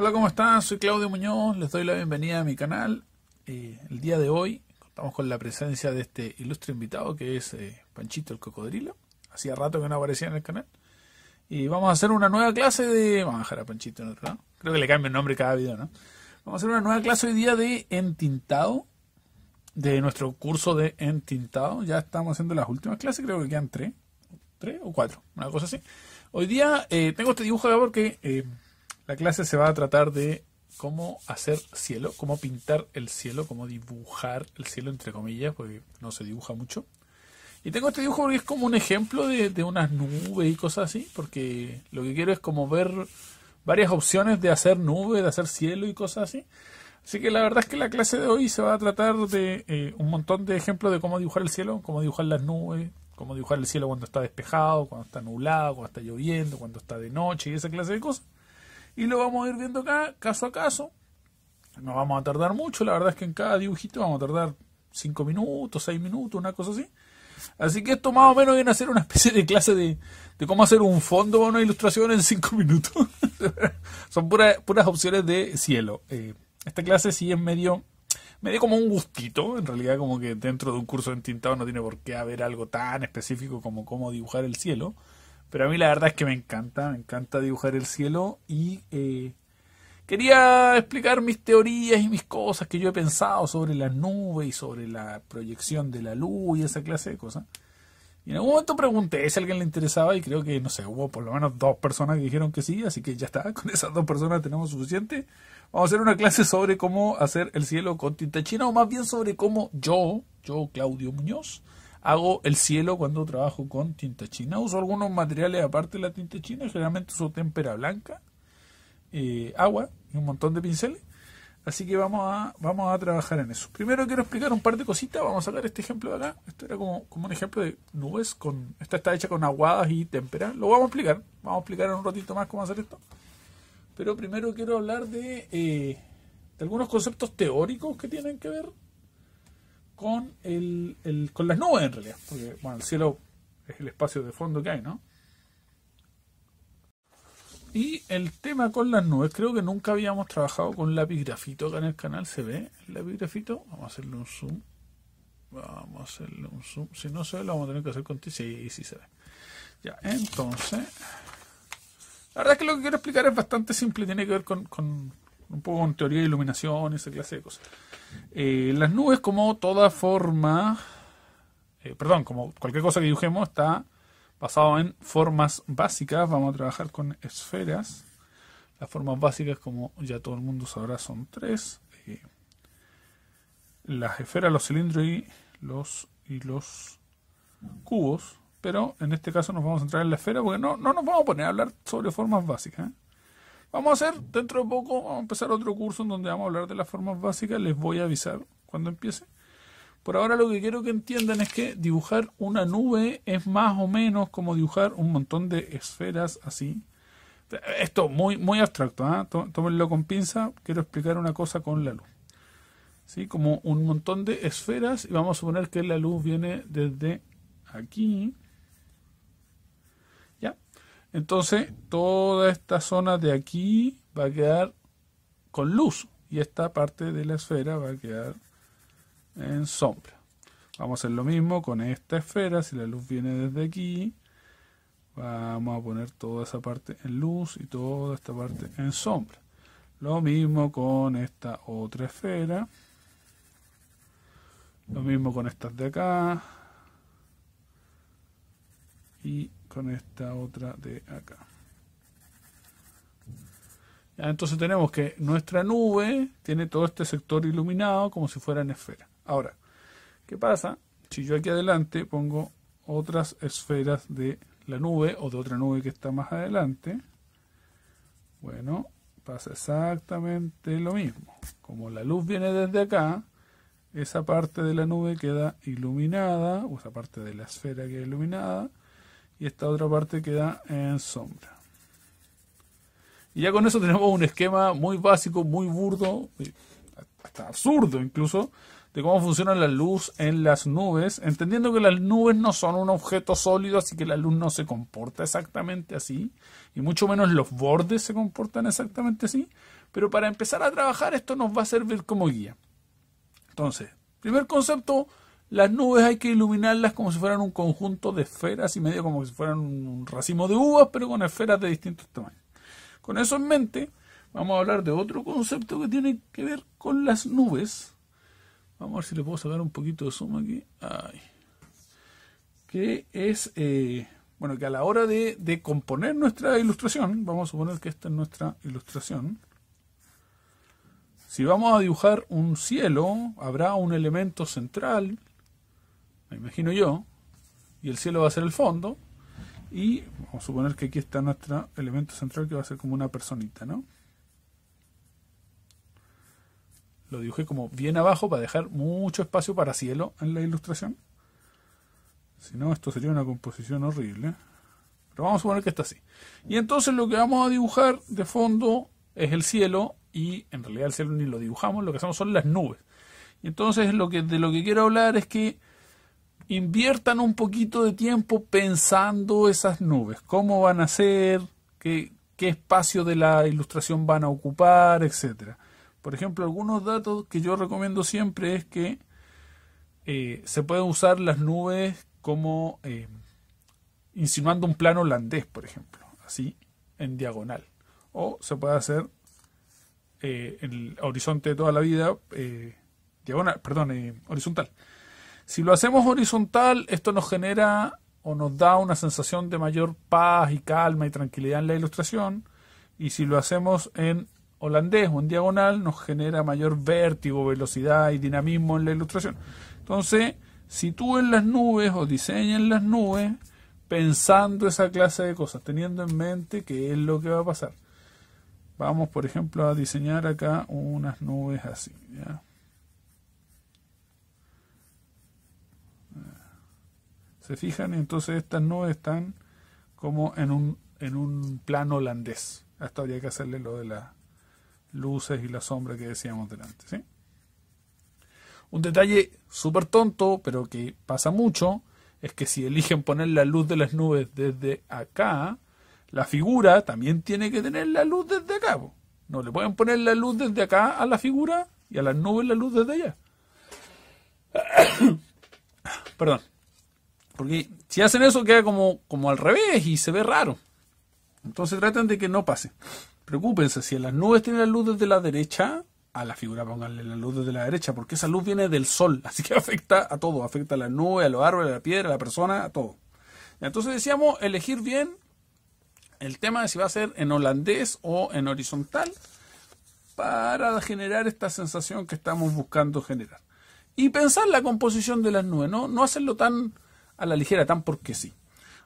Hola, ¿cómo están? Soy Claudio Muñoz, les doy la bienvenida a mi canal. Eh, el día de hoy contamos con la presencia de este ilustre invitado que es eh, Panchito el Cocodrilo. Hacía rato que no aparecía en el canal. Y vamos a hacer una nueva clase de... Vamos a dejar a Panchito en otro lado. Creo que le cambio el nombre cada video, ¿no? Vamos a hacer una nueva clase hoy día de entintado. De nuestro curso de entintado. Ya estamos haciendo las últimas clases, creo que quedan tres. Tres o cuatro, una cosa así. Hoy día eh, tengo este dibujo acá porque la clase se va a tratar de cómo hacer cielo, cómo pintar el cielo, cómo dibujar el cielo, entre comillas, porque no se dibuja mucho. Y tengo este dibujo porque es como un ejemplo de, de unas nubes y cosas así, porque lo que quiero es como ver varias opciones de hacer nubes, de hacer cielo y cosas así. Así que la verdad es que la clase de hoy se va a tratar de eh, un montón de ejemplos de cómo dibujar el cielo, cómo dibujar las nubes, cómo dibujar el cielo cuando está despejado, cuando está nublado, cuando está lloviendo, cuando está de noche y esa clase de cosas. Y lo vamos a ir viendo acá, caso a caso. No vamos a tardar mucho, la verdad es que en cada dibujito vamos a tardar 5 minutos, 6 minutos, una cosa así. Así que esto más o menos viene a ser una especie de clase de, de cómo hacer un fondo o una ilustración en 5 minutos. Son puras, puras opciones de cielo. Eh, esta clase sí es medio, medio como un gustito. En realidad como que dentro de un curso de entintado no tiene por qué haber algo tan específico como cómo dibujar el cielo. Pero a mí la verdad es que me encanta, me encanta dibujar el cielo y eh, quería explicar mis teorías y mis cosas que yo he pensado sobre las nubes y sobre la proyección de la luz y esa clase de cosas. Y en algún momento pregunté si a alguien le interesaba y creo que, no sé, hubo por lo menos dos personas que dijeron que sí, así que ya está, con esas dos personas tenemos suficiente. Vamos a hacer una clase sobre cómo hacer el cielo con tinta china o más bien sobre cómo yo, yo Claudio Muñoz, hago el cielo cuando trabajo con tinta china. Uso algunos materiales aparte de la tinta china, generalmente uso témpera blanca, eh, agua y un montón de pinceles. Así que vamos a, vamos a trabajar en eso. Primero quiero explicar un par de cositas. Vamos a sacar este ejemplo de acá. Esto era como, como un ejemplo de nubes. con Esta está hecha con aguadas y témpera. Lo vamos a explicar. Vamos a explicar en un ratito más cómo hacer esto. Pero primero quiero hablar de, eh, de algunos conceptos teóricos que tienen que ver con, el, el, con las nubes en realidad. Porque, bueno, el cielo es el espacio de fondo que hay, ¿no? Y el tema con las nubes, creo que nunca habíamos trabajado con lápiz grafito acá en el canal, ¿se ve el lápiz grafito? Vamos a hacerle un zoom. Vamos a hacerle un zoom. Si no se ve, lo vamos a tener que hacer con ti. Sí, sí se ve. Ya, entonces... La verdad es que lo que quiero explicar es bastante simple, tiene que ver con, con un poco con teoría de iluminación esa clase de cosas. Eh, las nubes, como toda forma, eh, perdón, como cualquier cosa que dibujemos, está basado en formas básicas. Vamos a trabajar con esferas. Las formas básicas, como ya todo el mundo sabrá, son tres. Eh, las esferas, los cilindros y los, y los cubos. Pero en este caso nos vamos a centrar en la esfera porque no, no nos vamos a poner a hablar sobre formas básicas. Vamos a hacer dentro de poco, vamos a empezar otro curso en donde vamos a hablar de las formas básicas. Les voy a avisar cuando empiece. Por ahora lo que quiero que entiendan es que dibujar una nube es más o menos como dibujar un montón de esferas así. Esto muy muy abstracto, ¿eh? tómenlo con pinza. Quiero explicar una cosa con la luz. ¿Sí? Como un montón de esferas y vamos a suponer que la luz viene desde aquí entonces, toda esta zona de aquí va a quedar con luz y esta parte de la esfera va a quedar en sombra. Vamos a hacer lo mismo con esta esfera. Si la luz viene desde aquí, vamos a poner toda esa parte en luz y toda esta parte en sombra. Lo mismo con esta otra esfera. Lo mismo con estas de acá. Y con esta otra de acá. Ya, entonces tenemos que nuestra nube tiene todo este sector iluminado como si fuera en esfera. Ahora, ¿qué pasa? Si yo aquí adelante pongo otras esferas de la nube o de otra nube que está más adelante, bueno, pasa exactamente lo mismo. Como la luz viene desde acá, esa parte de la nube queda iluminada, o esa parte de la esfera queda iluminada, y esta otra parte queda en sombra. Y ya con eso tenemos un esquema muy básico, muy burdo, hasta absurdo incluso, de cómo funciona la luz en las nubes, entendiendo que las nubes no son un objeto sólido, así que la luz no se comporta exactamente así, y mucho menos los bordes se comportan exactamente así, pero para empezar a trabajar esto nos va a servir como guía. Entonces, primer concepto, las nubes hay que iluminarlas como si fueran un conjunto de esferas y medio como si fueran un racimo de uvas, pero con esferas de distintos tamaños. Con eso en mente, vamos a hablar de otro concepto que tiene que ver con las nubes. Vamos a ver si le puedo sacar un poquito de zoom aquí. Que es, eh, bueno, que a la hora de, de componer nuestra ilustración, vamos a suponer que esta es nuestra ilustración. Si vamos a dibujar un cielo, habrá un elemento central, me imagino yo, y el cielo va a ser el fondo, y vamos a suponer que aquí está nuestro elemento central que va a ser como una personita, ¿no? Lo dibujé como bien abajo para dejar mucho espacio para cielo en la ilustración. Si no, esto sería una composición horrible. Pero vamos a suponer que está así. Y entonces lo que vamos a dibujar de fondo es el cielo y en realidad el cielo ni lo dibujamos, lo que hacemos son las nubes. Y entonces lo que, de lo que quiero hablar es que inviertan un poquito de tiempo pensando esas nubes, cómo van a ser, qué, qué espacio de la ilustración van a ocupar, etcétera. Por ejemplo, algunos datos que yo recomiendo siempre es que eh, se pueden usar las nubes como eh, insinuando un plano holandés, por ejemplo, así en diagonal. O se puede hacer eh, el horizonte de toda la vida, diagonal, perdón, horizontal. Si lo hacemos horizontal, esto nos genera o nos da una sensación de mayor paz y calma y tranquilidad en la ilustración. Y si lo hacemos en holandés o en diagonal, nos genera mayor vértigo, velocidad y dinamismo en la ilustración. Entonces, si tú en las nubes o diseñas las nubes pensando esa clase de cosas, teniendo en mente qué es lo que va a pasar. Vamos, por ejemplo, a diseñar acá unas nubes así. ¿Se fijan? Entonces estas nubes están como en un, en un plano holandés. Hasta habría que hacerle lo de las luces y la sombra que decíamos delante. ¿sí? Un detalle súper tonto, pero que pasa mucho, es que si eligen poner la luz de las nubes desde acá, la figura también tiene que tener la luz desde acá. No le pueden poner la luz desde acá a la figura y a las nubes la luz desde allá. Perdón. Porque si hacen eso queda como, como al revés y se ve raro. Entonces tratan de que no pase. Preocúpense, si las nubes tienen la luz desde la derecha, a la figura pónganle la luz desde la derecha, porque esa luz viene del sol, así que afecta a todo, afecta a las nubes, a los árboles, a la piedra, a la persona, a todo. Entonces decíamos elegir bien el tema de si va a ser en holandés o en horizontal para generar esta sensación que estamos buscando generar. Y pensar la composición de las nubes, no, no hacerlo tan a la ligera, tan porque sí.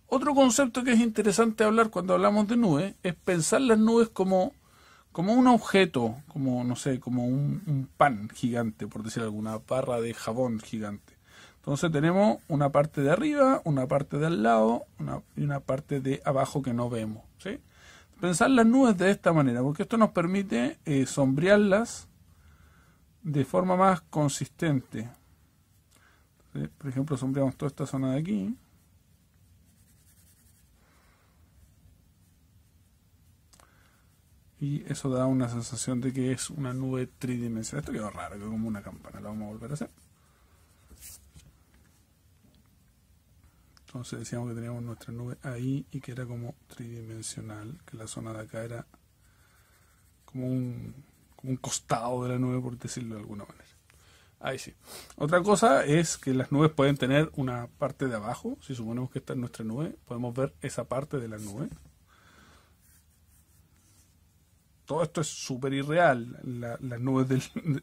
Otro concepto que es interesante hablar cuando hablamos de nubes es pensar las nubes como, como un objeto, como, no sé, como un, pan gigante, por decir alguna barra de jabón gigante. Entonces tenemos una parte de arriba, una parte de al lado y una parte de abajo que no vemos. ¿sí? Pensar las nubes de esta manera, porque esto nos permite eh, sombrearlas de forma más consistente. Por ejemplo, sombreamos toda esta zona de aquí. Y eso da una sensación de que es una nube tridimensional. Esto quedó raro, quedó como una campana. Lo vamos a volver a hacer. Entonces decíamos que teníamos nuestra nube ahí y que era como tridimensional, que la zona de acá era como un costado de la nube, por decirlo de alguna manera. Ahí sí. Otra cosa es que las nubes pueden tener una parte de abajo. Si suponemos que esta es nuestra nube, podemos ver esa parte de la nube. Todo esto es súper irreal. las nubes del,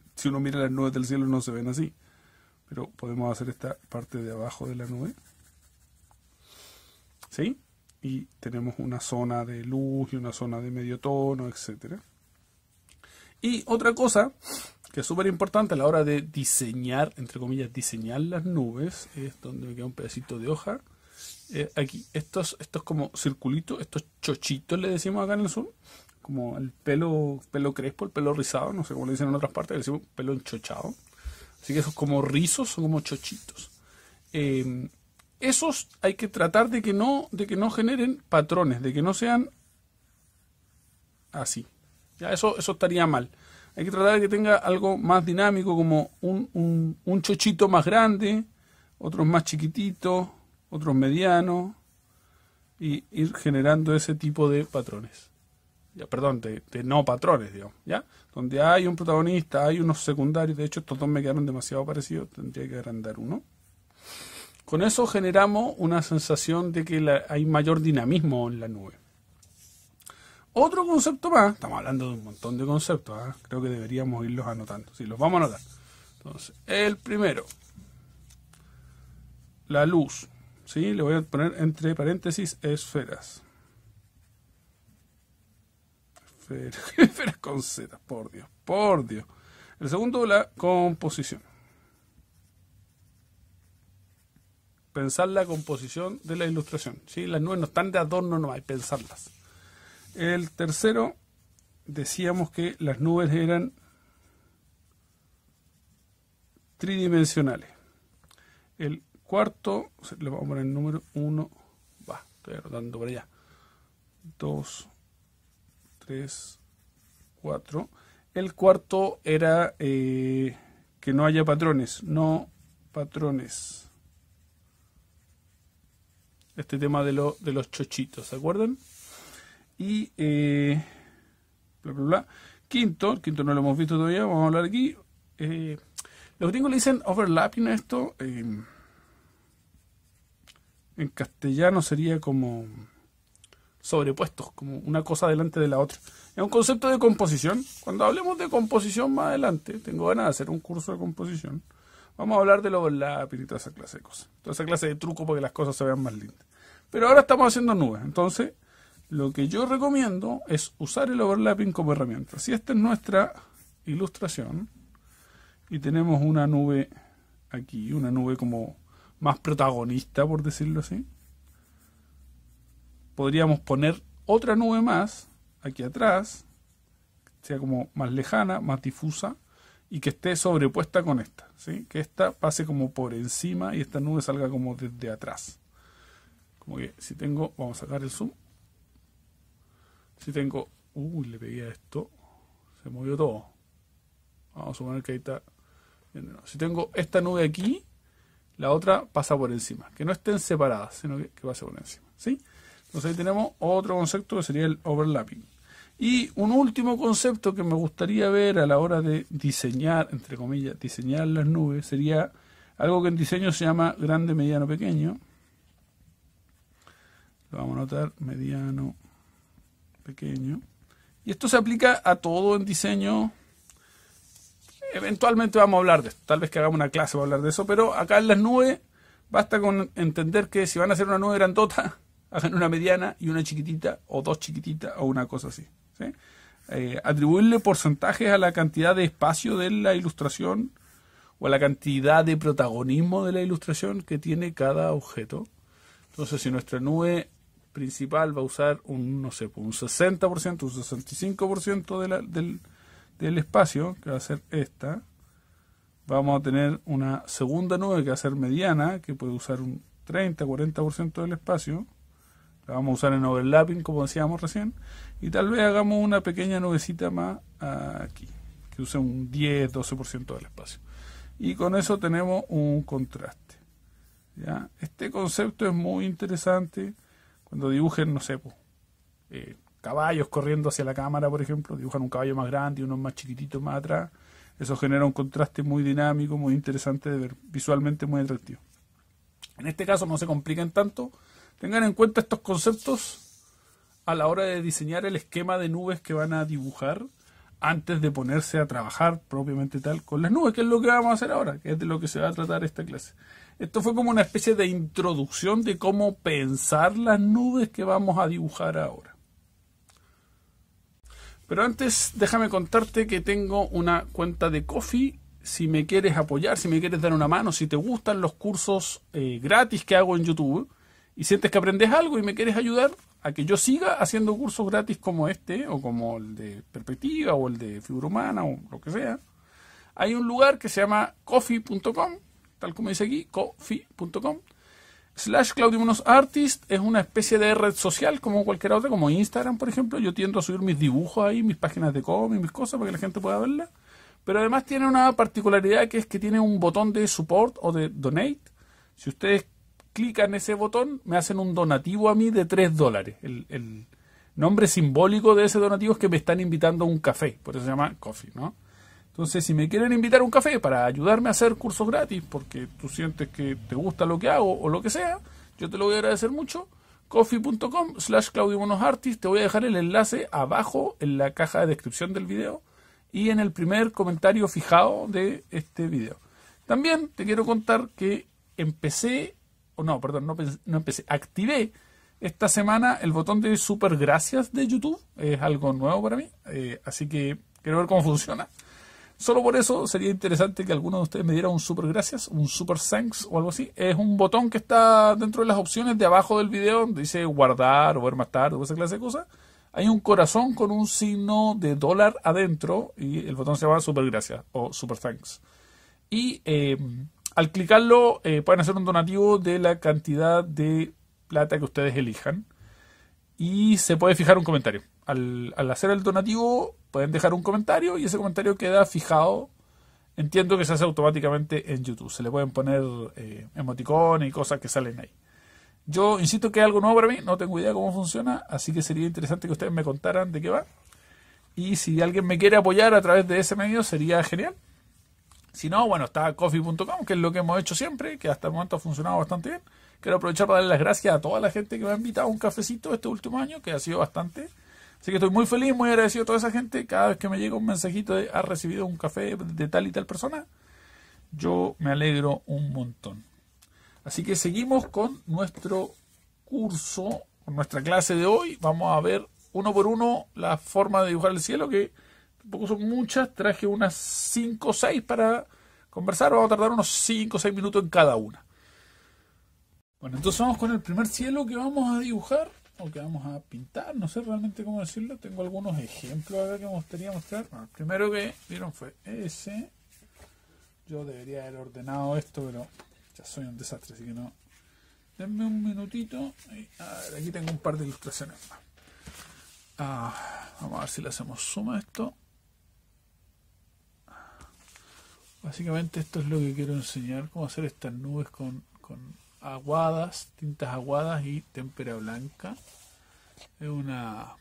si uno mira las nubes del cielo no se ven así. Pero podemos hacer esta parte de abajo de la nube. ¿Sí? Y tenemos una zona de luz y una zona de medio tono, etcétera. Y otra cosa que es súper importante a la hora de diseñar, entre comillas, diseñar las nubes, es donde me queda un pedacito de hoja. Eh, aquí, estos, estos como circulitos, estos chochitos le decimos acá en el sur, como el pelo, pelo crespo, el pelo rizado, no sé cómo le dicen en otras partes, le decimos pelo enchochado. Así que esos como rizos son como chochitos. Eh, esos hay que tratar de que no, de que no generen patrones, de que no sean así. Ya eso, eso estaría mal. Hay que tratar de que tenga algo más dinámico, como un, un, un chochito más grande, otros más chiquititos, otros medianos, y ir generando ese tipo de patrones. Ya, perdón, de, no patrones, digamos, ¿ya? Donde hay un protagonista, hay unos secundarios, de hecho estos dos me quedaron demasiado parecidos, tendría que agrandar uno. Con eso generamos una sensación de que hay mayor dinamismo en la nube. Otro concepto más, estamos hablando de un montón de conceptos, ¿eh? creo que deberíamos irlos anotando. Sí, los vamos a anotar. Entonces, el primero, la luz. ¿sí? Le voy a poner entre paréntesis esferas. Esferas, con Z, por Dios, por Dios. El segundo, la composición. pensar la composición de la ilustración. ¿sí? Las nubes no están de adorno, no hay pensarlas. El tercero, decíamos que las nubes eran tridimensionales. El cuarto, le vamos a poner el número 1, va, estoy anotando por allá. 2, 3, 4. El cuarto era eh, que no haya patrones, no patrones este tema de, lo, de los chochitos, ¿se acuerdan? Y eh, bla, bla, bla. Quinto, quinto no lo hemos visto todavía, vamos a hablar aquí. Eh, los gringos le dicen overlapping a esto. Eh, en castellano sería como sobrepuestos, como una cosa delante de la otra. Es un concepto de composición. Cuando hablemos de composición más adelante, tengo ganas de hacer un curso de composición. Vamos a hablar del overlapping y toda esa clase de cosas. Toda esa clase de truco para que las cosas se vean más lindas. Pero ahora estamos haciendo nubes. Entonces, lo que yo recomiendo es usar el overlapping como herramienta. Si esta es nuestra ilustración y tenemos una nube aquí, una nube como más protagonista, por decirlo así, podríamos poner otra nube más aquí atrás, sea como más lejana, más difusa, y que esté sobrepuesta con esta, ¿sí? que esta pase como por encima y esta nube salga como desde atrás. Como que si tengo, vamos a sacar el zoom. Si tengo, uy, le pegué a esto, se movió todo. Vamos a suponer que ahí está. Si tengo esta nube aquí, la otra pasa por encima. Que no estén separadas, sino que, que pase por encima. ¿sí? Entonces ahí tenemos otro concepto que sería el overlapping. Y un último concepto que me gustaría ver a la hora de diseñar, entre comillas, diseñar las nubes, sería algo que en diseño se llama grande, mediano, pequeño. Lo vamos a notar mediano, pequeño. Y esto se aplica a todo en diseño. Eventualmente vamos a hablar de esto. Tal vez que hagamos una clase para hablar de eso. Pero acá en las nubes basta con entender que si van a hacer una nube grandota, hagan una mediana y una chiquitita, o dos chiquititas, o una cosa así. Eh, atribuirle porcentajes a la cantidad de espacio de la ilustración o a la cantidad de protagonismo de la ilustración que tiene cada objeto. Entonces, si nuestra nube principal va a usar un, no sé, un 60%, un 65% de la, del, del espacio, que va a ser esta. Vamos a tener una segunda nube que va a ser mediana, que puede usar un 30, 40% del espacio. La vamos a usar en overlapping, como decíamos recién. Y tal vez hagamos una pequeña nubecita más aquí, que use un 10, 12% del espacio. Y con eso tenemos un contraste. ¿ya? Este concepto es muy interesante cuando dibujen, no sé, eh, caballos corriendo hacia la cámara, por ejemplo, dibujan un caballo más grande y uno más chiquitito más atrás. Eso genera un contraste muy dinámico, muy interesante de ver, visualmente muy atractivo. En este caso no se compliquen tanto. Tengan en cuenta estos conceptos a la hora de diseñar el esquema de nubes que van a dibujar antes de ponerse a trabajar propiamente tal con las nubes, que es lo que vamos a hacer ahora, que es de lo que se va a tratar esta clase. Esto fue como una especie de introducción de cómo pensar las nubes que vamos a dibujar ahora. Pero antes déjame contarte que tengo una cuenta de Coffee. Si me quieres apoyar, si me quieres dar una mano, si te gustan los cursos eh, gratis que hago en YouTube y sientes que aprendes algo y me quieres ayudar a que yo siga haciendo cursos gratis como este o como el de perspectiva o el de figura humana o lo que sea, hay un lugar que se llama coffee.com, tal como dice aquí, coffee.com. Slash Claudio Artist es una especie de red social como cualquier otra, como Instagram, por ejemplo. Yo tiendo a subir mis dibujos ahí, mis páginas de cómic, mis cosas, para que la gente pueda verlas. Pero además tiene una particularidad que es que tiene un botón de support o de donate. Si ustedes clican ese botón, me hacen un donativo a mí de 3 dólares. El, el nombre simbólico de ese donativo es que me están invitando a un café, por eso se llama coffee, ¿no? Entonces, si me quieren invitar a un café para ayudarme a hacer cursos gratis, porque tú sientes que te gusta lo que hago o lo que sea, yo te lo voy a agradecer mucho. coffee.com slash Claudio Te voy a dejar el enlace abajo en la caja de descripción del video y en el primer comentario fijado de este video. También te quiero contar que empecé, o no, perdón, no, no empecé, activé esta semana el botón de super gracias de YouTube. Es algo nuevo para mí, eh, así que quiero ver cómo funciona. Solo por eso sería interesante que alguno de ustedes me diera un super gracias, un super thanks o algo así. Es un botón que está dentro de las opciones de abajo del video donde dice guardar o ver más tarde o esa clase de cosas. Hay un corazón con un signo de dólar adentro y el botón se llama super gracias o super thanks. Y eh, al clicarlo eh, pueden hacer un donativo de la cantidad de plata que ustedes elijan y se puede fijar un comentario. Al, hacer el donativo pueden dejar un comentario y ese comentario queda fijado. Entiendo que se hace automáticamente en YouTube. Se le pueden poner eh, emoticones y cosas que salen ahí. Yo insisto que es algo nuevo para mí, no tengo idea cómo funciona, así que sería interesante que ustedes me contaran de qué va. Y si alguien me quiere apoyar a través de ese medio, sería genial. Si no, bueno, está coffee.com, que es lo que hemos hecho siempre, que hasta el momento ha funcionado bastante bien. Quiero aprovechar para darle las gracias a toda la gente que me ha invitado a un cafecito este último año, que ha sido bastante. Así que estoy muy feliz, muy agradecido a toda esa gente. Cada vez que me llega un mensajito de ha recibido un café de tal y tal persona, yo me alegro un montón. Así que seguimos con nuestro curso, con nuestra clase de hoy. Vamos a ver uno por uno la forma de dibujar el cielo, que tampoco son muchas. Traje unas 5 o 6 para conversar. Vamos a tardar unos 5 o 6 minutos en cada una. Bueno, entonces vamos con el primer cielo que vamos a dibujar o que vamos a pintar, no sé realmente cómo decirlo. Tengo algunos ejemplos acá que me gustaría mostrar. Bueno, el primero que vieron fue ese. Yo debería haber ordenado esto, pero ya soy un desastre, así que no. Denme un minutito. A ver, aquí tengo un par de ilustraciones más. Ah, vamos a ver si le hacemos suma a esto. Básicamente esto es lo que quiero enseñar, cómo hacer estas nubes con, con aguadas, tintas aguadas y témpera blanca. Es una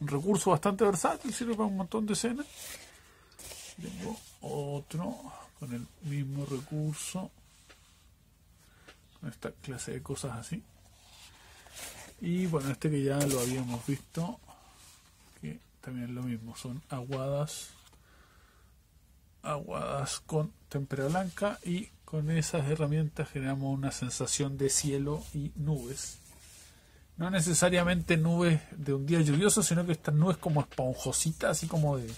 un recurso bastante versátil, sirve para un montón de escenas. Tengo otro con el mismo recurso, con esta clase de cosas así. Y bueno, este que ya lo habíamos visto, que también es lo mismo, son aguadas, aguadas con témpera blanca y con esas herramientas generamos una sensación de cielo y nubes. No necesariamente nubes de un día lluvioso, sino que estas nubes como esponjositas, así como de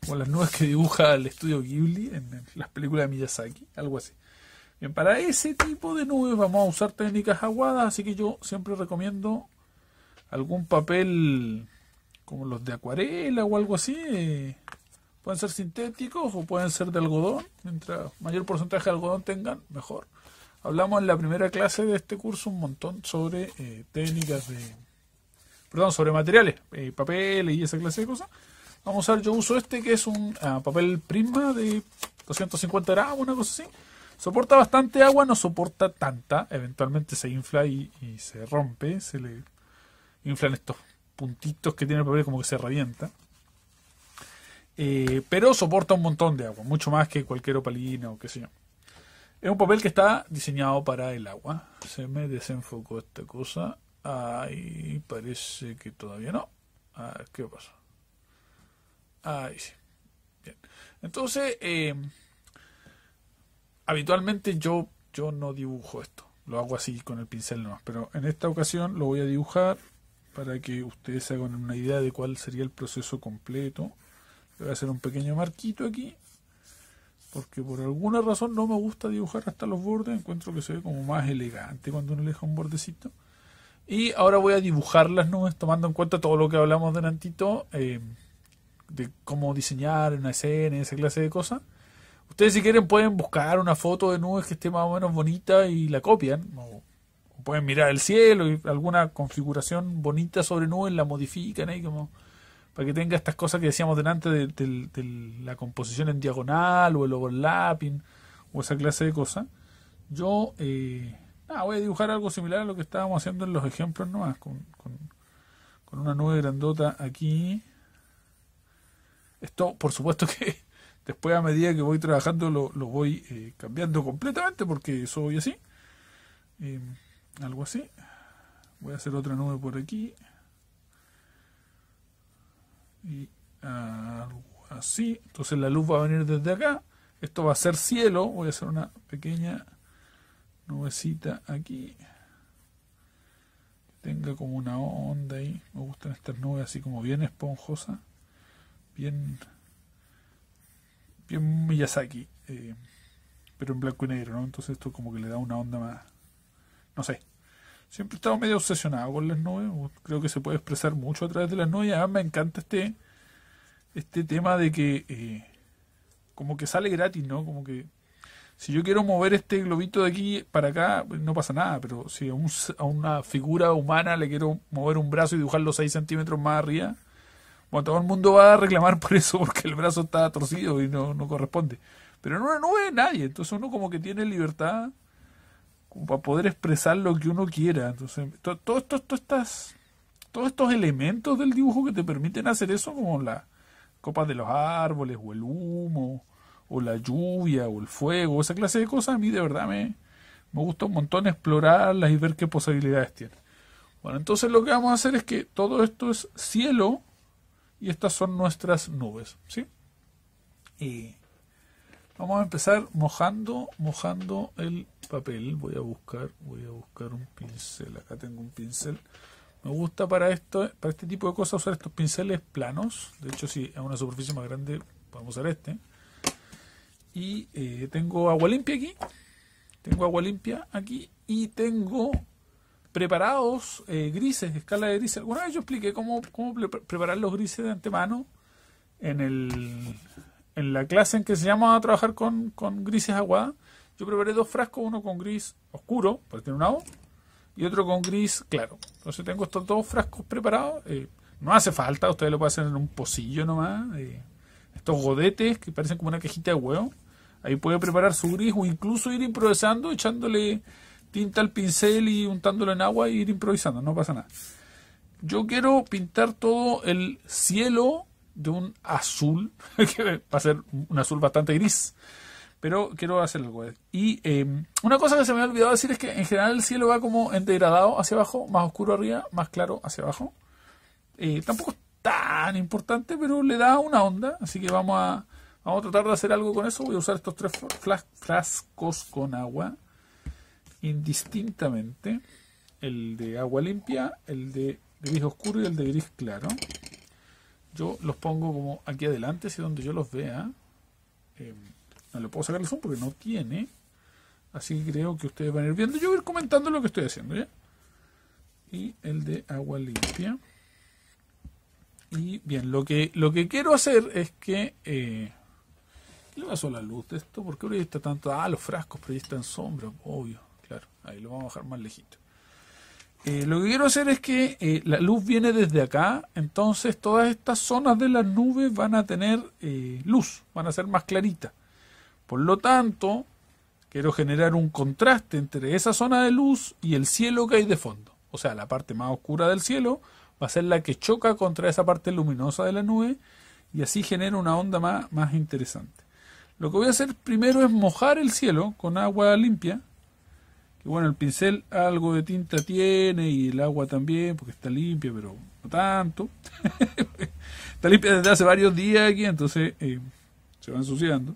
como las nubes que dibuja el estudio Ghibli en, las películas de Miyazaki, algo así. Bien, para ese tipo de nubes vamos a usar técnicas aguadas, así que yo siempre recomiendo algún papel como los de acuarela o algo así, eh, Pueden ser sintéticos o pueden ser de algodón. Mientras mayor porcentaje de algodón tengan, mejor. Hablamos en la primera clase de este curso un montón sobre eh, técnicas de... Perdón, sobre materiales, eh, papel y esa clase de cosas. Vamos a ver, yo uso este que es un ah, papel Prisma de 250 gramos, una cosa así. Soporta bastante agua, no soporta tanta. Eventualmente se infla y, y se rompe. Se le inflan estos puntitos que tiene el papel como que se revienta. Eh, pero soporta un montón de agua, mucho más que cualquier opalina o qué sé yo. Es un papel que está diseñado para el agua. Se me desenfocó esta cosa. Ahí parece que todavía no. ¿Qué pasa? Ahí sí. Bien. Entonces, eh, habitualmente yo, yo no dibujo esto. Lo hago así con el pincel nomás. Pero en esta ocasión lo voy a dibujar para que ustedes se hagan una idea de cuál sería el proceso completo voy a hacer un pequeño marquito aquí. Porque por alguna razón no me gusta dibujar hasta los bordes. Encuentro que se ve como más elegante cuando uno le deja un bordecito. Y ahora voy a dibujar las nubes tomando en cuenta todo lo que hablamos delantito. Eh, de cómo diseñar una escena, esa clase de cosas. Ustedes si quieren pueden buscar una foto de nubes que esté más o menos bonita y la copian. O, pueden mirar el cielo y alguna configuración bonita sobre nubes la modifican ahí como para que tenga estas cosas que decíamos delante de, la composición en diagonal o el overlapping o esa clase de cosas. Yo eh, voy a dibujar algo similar a lo que estábamos haciendo en los ejemplos nomás, con, con, con una nube grandota aquí. Esto, por supuesto que después a medida que voy trabajando lo, lo voy eh, cambiando completamente porque soy así. Eh, algo así. Voy a hacer otra nube por aquí y algo así. Entonces la luz va a venir desde acá. Esto va a ser cielo. Voy a hacer una pequeña nubecita aquí. Que tenga como una onda ahí. Me gustan estas nubes así como bien esponjosas. Bien. Bien Miyazaki. Eh, pero en blanco y negro, ¿no? Entonces esto como que le da una onda más. No sé. Siempre he estado medio obsesionado con las nubes. Creo que se puede expresar mucho a través de las nubes. Además me encanta este, este tema de que eh, como que sale gratis, ¿no? Como que si yo quiero mover este globito de aquí para acá, pues, no pasa nada. Pero si a, una figura humana le quiero mover un brazo y dibujarlo 6 centímetros más arriba, bueno, todo el mundo va a reclamar por eso porque el brazo está torcido y no, no corresponde. Pero en una nube nadie. Entonces uno como que tiene libertad para poder expresar lo que uno quiera. Entonces, todo, esto, estas, todos estos elementos del dibujo que te permiten hacer eso, como las copas de los árboles, o el humo, o la lluvia, o el fuego, esa clase de cosas, a mí de verdad me, me gusta un montón explorarlas y ver qué posibilidades tiene. Bueno, entonces lo que vamos a hacer es que todo esto es cielo y estas son nuestras nubes, ¿sí? Y Vamos a empezar mojando, mojando el papel. Voy a buscar, voy a buscar un pincel. Acá tengo un pincel. Me gusta para esto, para este tipo de cosas usar estos pinceles planos. De hecho, si es una superficie más grande, podemos usar este. Y eh, tengo agua limpia aquí. Tengo agua limpia aquí. Y tengo preparados eh, grises, escala de grises. Alguna vez yo expliqué cómo, cómo preparar los grises de antemano en el, en la clase en que se llama a trabajar con, con grises aguadas, yo preparé dos frascos, uno con gris oscuro, porque tiene una O, y otro con gris claro. Entonces tengo estos dos frascos preparados. Eh, no hace falta, ustedes lo pueden hacer en un pocillo nomás. Eh, estos godetes que parecen como una cajita de huevo. Ahí puede preparar su gris o incluso ir improvisando, echándole tinta al pincel y untándolo en agua e ir improvisando, no pasa nada. Yo quiero pintar todo el cielo de un azul, que va a ser un azul bastante gris. Pero quiero hacer algo. Y em, una cosa que se me ha olvidado decir es que en general el cielo va como en degradado hacia abajo, más oscuro arriba, más claro hacia abajo. Eh, tampoco es tan importante, pero le da una onda. Así que vamos a, vamos a tratar de hacer algo con eso. Voy a usar estos tres frascos con agua indistintamente. El de agua limpia, el de gris oscuro y el de gris claro yo los pongo como aquí adelante, si donde yo los vea. Eh, no le puedo sacar el zoom porque no tiene. Así que creo que ustedes van a ir viendo. Yo voy a ir comentando lo que estoy haciendo, ¿ya? Y el de agua limpia. Y bien, lo que, lo que quiero hacer es que... Eh, le paso la luz de esto? porque ahora está tanto? Ah, los frascos, pero ahí está en sombra, obvio. Claro, ahí lo vamos a bajar más lejito. Eh, lo que quiero hacer es que eh, la luz viene desde acá, entonces todas estas zonas de las nubes van a tener eh, luz, van a ser más claritas. Por lo tanto, quiero generar un contraste entre esa zona de luz y el cielo que hay de fondo. O sea, la parte más oscura del cielo va a ser la que choca contra esa parte luminosa de la nube y así genera una onda más, más interesante. Lo que voy a hacer primero es mojar el cielo con agua limpia y bueno, el pincel algo de tinta tiene y el agua también, porque está limpia, pero no tanto. está limpia desde hace varios días aquí, entonces eh, se va ensuciando.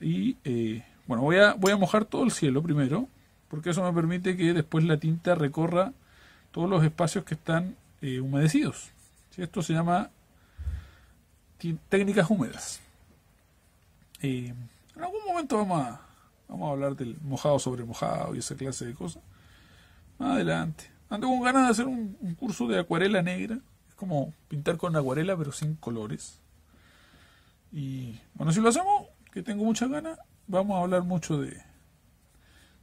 Y eh, bueno, voy a, voy a mojar todo el cielo primero, porque eso me permite que después la tinta recorra todos los espacios que están eh, humedecidos. Esto se llama técnicas húmedas. en algún momento vamos a Vamos a hablar del mojado sobre mojado y esa clase de cosas. Adelante. Ando con ganas de hacer un, curso de acuarela negra. como pintar con acuarela, pero sin colores. Y bueno, si lo hacemos, que tengo muchas ganas, vamos a hablar mucho de,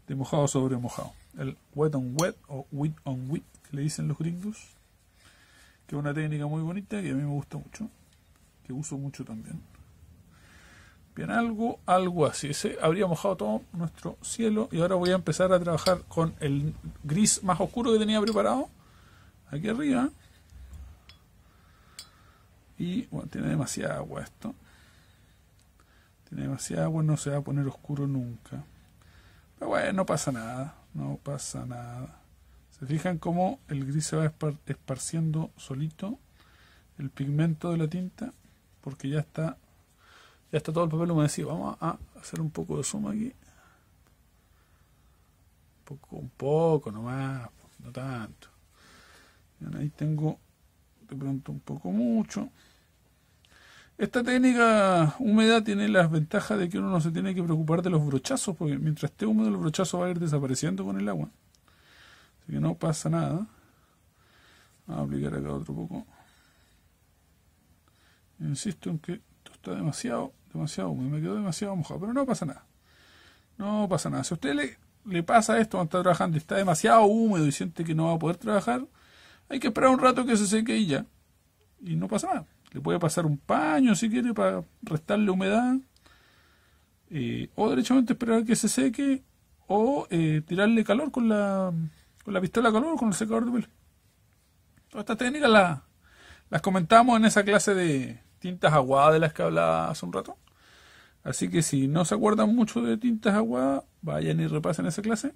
de mojado sobre mojado. El wet on wet o wet on wet, que le dicen los gringos. Que es una técnica muy bonita que a mí me gusta mucho. Que uso mucho también. Bien, algo, algo así. Ese habría mojado todo nuestro cielo. Y ahora voy a empezar a trabajar con el gris más oscuro que tenía preparado. Aquí arriba. Y bueno, tiene demasiada agua esto. Tiene demasiada agua, no se va a poner oscuro nunca. Pero bueno, no pasa nada. No pasa nada. ¿Se fijan cómo el gris se va esparciendo solito el pigmento de la tinta? Porque ya está ya está todo el papel humedecido. Vamos a hacer un poco de zoom aquí. Un poco, un poco nomás, no tanto. ahí tengo de pronto un poco mucho. Esta técnica húmeda tiene las ventajas de que uno no se tiene que preocupar de los brochazos, porque mientras esté húmedo el brochazo va a ir desapareciendo con el agua. Así que no pasa nada. Vamos a aplicar acá otro poco. Insisto en que esto está demasiado demasiado húmedo, me quedó demasiado mojado, pero no pasa nada. No pasa nada. Si a usted le, le pasa esto cuando está trabajando y está demasiado húmedo y siente que no va a poder trabajar, hay que esperar un rato que se seque y ya. Y no pasa nada. Le puede pasar un paño si quiere para restarle humedad. Eh, o derechamente esperar que se seque. O eh, tirarle calor con la, con la pistola de calor o con el secador de pelo. Todas estas técnicas las, las comentamos en esa clase de, tintas aguadas de las que hablaba hace un rato. Así que si no se acuerdan mucho de tintas aguadas, vayan y repasen esa clase.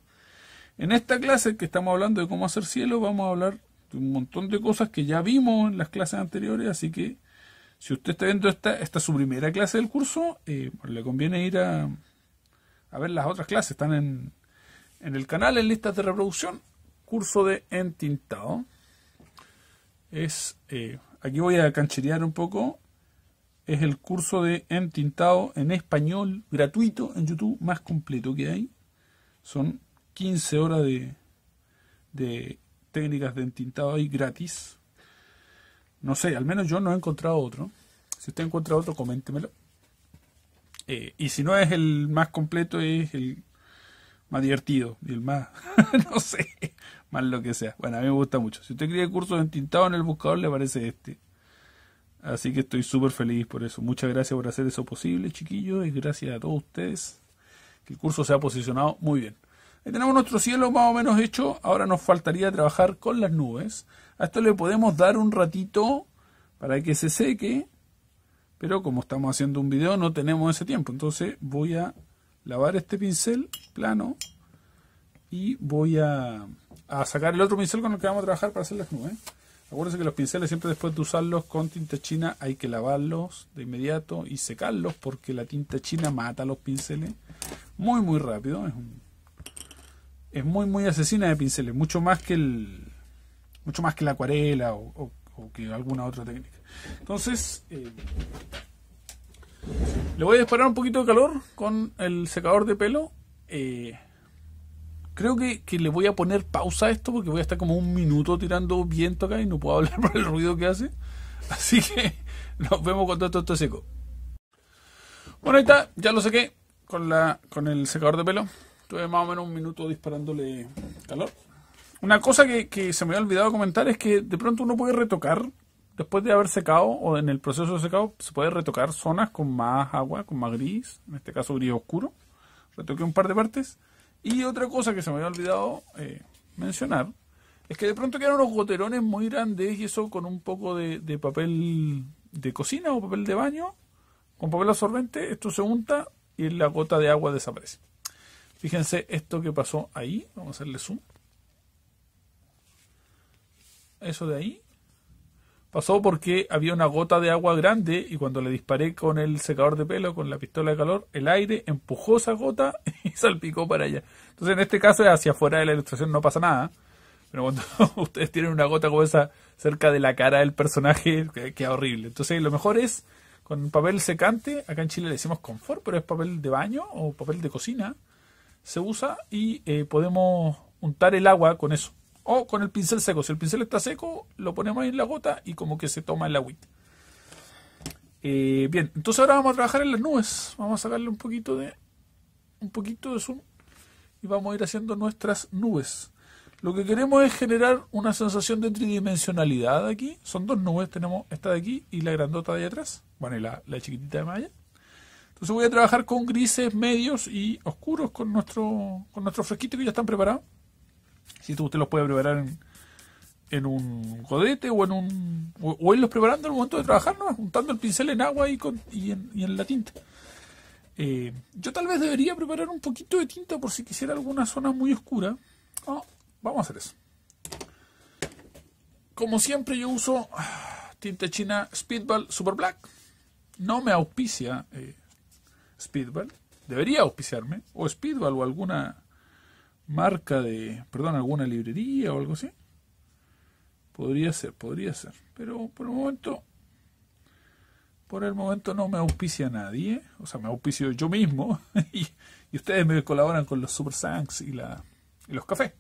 En esta clase que estamos hablando de cómo hacer cielo, vamos a hablar de un montón de cosas que ya vimos en las clases anteriores, así que si usted está viendo esta, esta su primera clase del curso, eh, le conviene ir a, a ver las otras clases. Están en, en el canal, en listas de reproducción, curso de entintado. Es, eh, aquí voy a cancherear un poco es el curso de entintado en español gratuito en YouTube más completo que hay. Son 15 horas de, técnicas de entintado ahí gratis. No sé, al menos yo no he encontrado otro. Si usted encuentra otro, coméntemelo. Eh, y si no es el más completo, es el más divertido y el más, no sé, más lo que sea. Bueno, a mí me gusta mucho. Si usted quiere curso de entintado en el buscador, le parece este. Así que estoy súper feliz por eso. Muchas gracias por hacer eso posible, chiquillos, y gracias a todos ustedes. Que el curso se ha posicionado muy bien. Ahí tenemos nuestro cielo más o menos hecho. Ahora nos faltaría trabajar con las nubes. A esto le podemos dar un ratito para que se seque. Pero como estamos haciendo un video no tenemos ese tiempo. Entonces voy a lavar este pincel plano. Y voy a, a sacar el otro pincel con el que vamos a trabajar para hacer las nubes. Acuérdense que los pinceles siempre después de usarlos con tinta china hay que lavarlos de inmediato y secarlos porque la tinta china mata los pinceles muy muy rápido. Es, muy muy asesina de pinceles, mucho más que el mucho más que la acuarela o, que alguna otra técnica. Entonces eh, le voy a disparar un poquito de calor con el secador de pelo. Eh, creo que, le voy a poner pausa a esto porque voy a estar como un minuto tirando viento acá y no puedo hablar por el ruido que hace. Así que nos vemos cuando todo esto seco. Bueno, ahí está, ya lo sequé con, la, con el secador de pelo. Tuve más o menos un minuto disparándole calor. Una cosa que, que se me había olvidado comentar es que de pronto uno puede retocar, después de haber secado o en el proceso de secado, se puede retocar zonas con más agua, con más gris, en este caso gris oscuro. Retoqué un par de partes y otra cosa que se me había olvidado eh, mencionar es que de pronto quedan unos goterones muy grandes y eso con un poco de, papel de cocina o papel de baño, con papel absorbente, esto se unta y la gota de agua desaparece. Fíjense esto que pasó ahí, vamos a hacerle zoom. Eso de ahí Pasó porque había una gota de agua grande y cuando le disparé con el secador de pelo, con la pistola de calor, el aire empujó esa gota y salpicó para allá. Entonces en este caso hacia afuera de la ilustración no pasa nada. Pero cuando ustedes tienen una gota como esa cerca de la cara del personaje, queda horrible. Entonces lo mejor es con papel secante, acá en Chile le decimos confort, pero es papel de baño o papel de cocina, se usa y eh, podemos untar el agua con eso. O con el pincel seco. Si el pincel está seco, lo ponemos ahí en la gota y como que se toma el agüita. Eh, bien, entonces ahora vamos a trabajar en las nubes. Vamos a sacarle un poquito de un poquito de zoom y vamos a ir haciendo nuestras nubes. Lo que queremos es generar una sensación de tridimensionalidad aquí. Son dos nubes, tenemos esta de aquí y la grandota de atrás. Bueno, y la, la chiquitita de Maya. Entonces voy a trabajar con grises medios y oscuros con nuestro con nuestros fresquitos que ya están preparados. Si usted los puede preparar en, en un codete o en un o, irlos preparando en el momento de trabajar, ¿no? juntando el pincel en agua y, con, y, en, y en la tinta. Eh, yo tal vez debería preparar un poquito de tinta por si quisiera alguna zona muy oscura. Oh, vamos a hacer eso. Como siempre yo uso tinta china Speedball Super Black. No me auspicia eh, Speedball. Debería auspiciarme. O Speedball o alguna marca de, perdón, alguna librería o algo así. Podría ser, podría ser. Pero por el momento por el momento no me auspicia nadie, o sea, me auspicio yo mismo y, ustedes me colaboran con los Super Sanks y, la, y los cafés.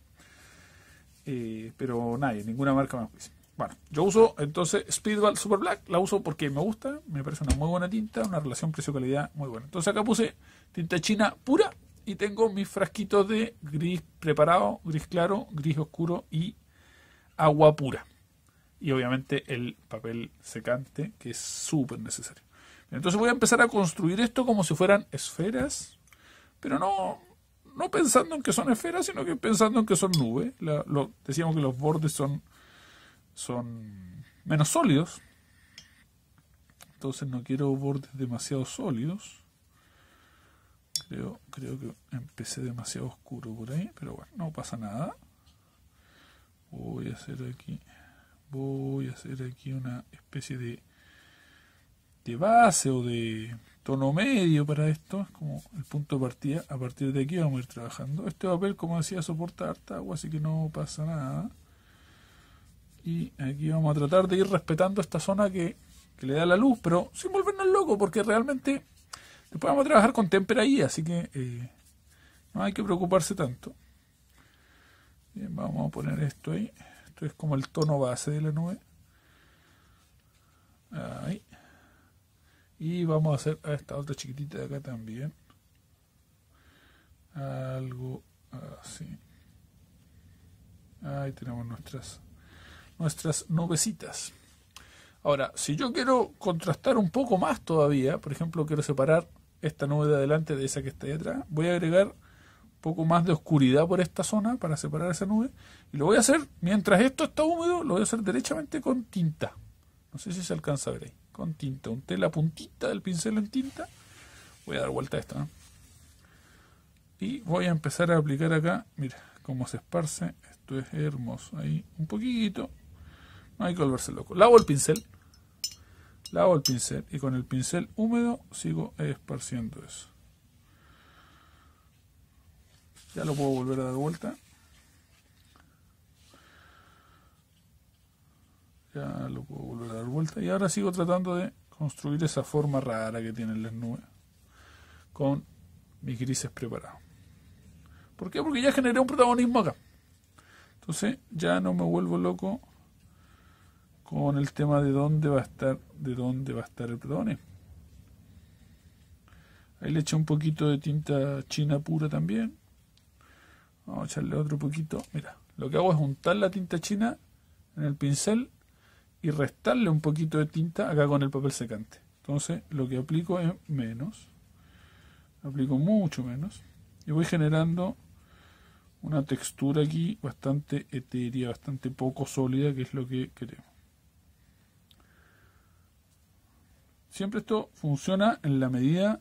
Eh, pero nadie, ninguna marca me auspicia. Bueno, yo uso entonces Speedball Super Black, la uso porque me gusta, me parece una muy buena tinta, una relación precio-calidad muy buena. Entonces acá puse tinta china pura y tengo mis frasquitos de gris preparado, gris claro, gris oscuro y agua pura y obviamente el papel secante que es súper necesario. Entonces voy a empezar a construir esto como si fueran esferas, pero no, no pensando en que son esferas, sino que pensando en que son nubes. decíamos que los bordes son, son menos sólidos. Entonces no quiero bordes demasiado sólidos. Creo, creo que empecé demasiado oscuro por ahí, pero bueno, no pasa nada. Voy a hacer aquí voy a hacer aquí una especie de, de base o de tono medio para esto, es como el punto de partida, a partir de aquí vamos a ir trabajando. Este papel, como decía, soporta harta agua, así que no pasa nada. Y aquí vamos a tratar de ir respetando esta zona que, le da la luz, pero sin volvernos locos, porque realmente después vamos a trabajar con témpera ahí, así que eh, no hay que preocuparse tanto. Bien, vamos a poner esto ahí es como el tono base de la nube. Ahí. Y vamos a hacer a esta otra chiquitita de acá también. Algo así. Ahí tenemos nuestras nuestras nubecitas. Ahora, si yo quiero contrastar un poco más todavía, por ejemplo, quiero separar esta nube de adelante de esa que está ahí atrás, voy a agregar poco más de oscuridad por esta zona para separar esa nube. Y lo voy a hacer, mientras esto está húmedo, lo voy a hacer derechamente con tinta. No sé si se alcanza a ver ahí. Con tinta. Unté la puntita del pincel en tinta. Voy a dar vuelta a esta. Y voy a empezar a aplicar acá. Mira cómo se esparce. Esto es hermoso. Ahí un poquito. No hay que volverse loco. Lavo el pincel. Lavo el pincel. Y con el pincel húmedo sigo esparciendo eso. Ya lo puedo volver a dar vuelta. Ya lo puedo volver a dar vuelta. Y ahora sigo tratando de construir esa forma rara que tienen las nubes con mis grises preparados. ¿Por qué? Porque ya generé un protagonismo acá. Entonces ya no me vuelvo loco con el tema de dónde va a estar, de dónde va a estar el protagonismo. Ahí le eché un poquito de tinta china pura también. Vamos a echarle otro poquito. Mira, lo que hago es juntar la tinta china en el pincel y restarle un poquito de tinta acá con el papel secante. Entonces lo que aplico es menos. Aplico mucho menos. Y voy generando una textura aquí bastante etérea, bastante poco sólida, que es lo que queremos. Siempre esto funciona en la medida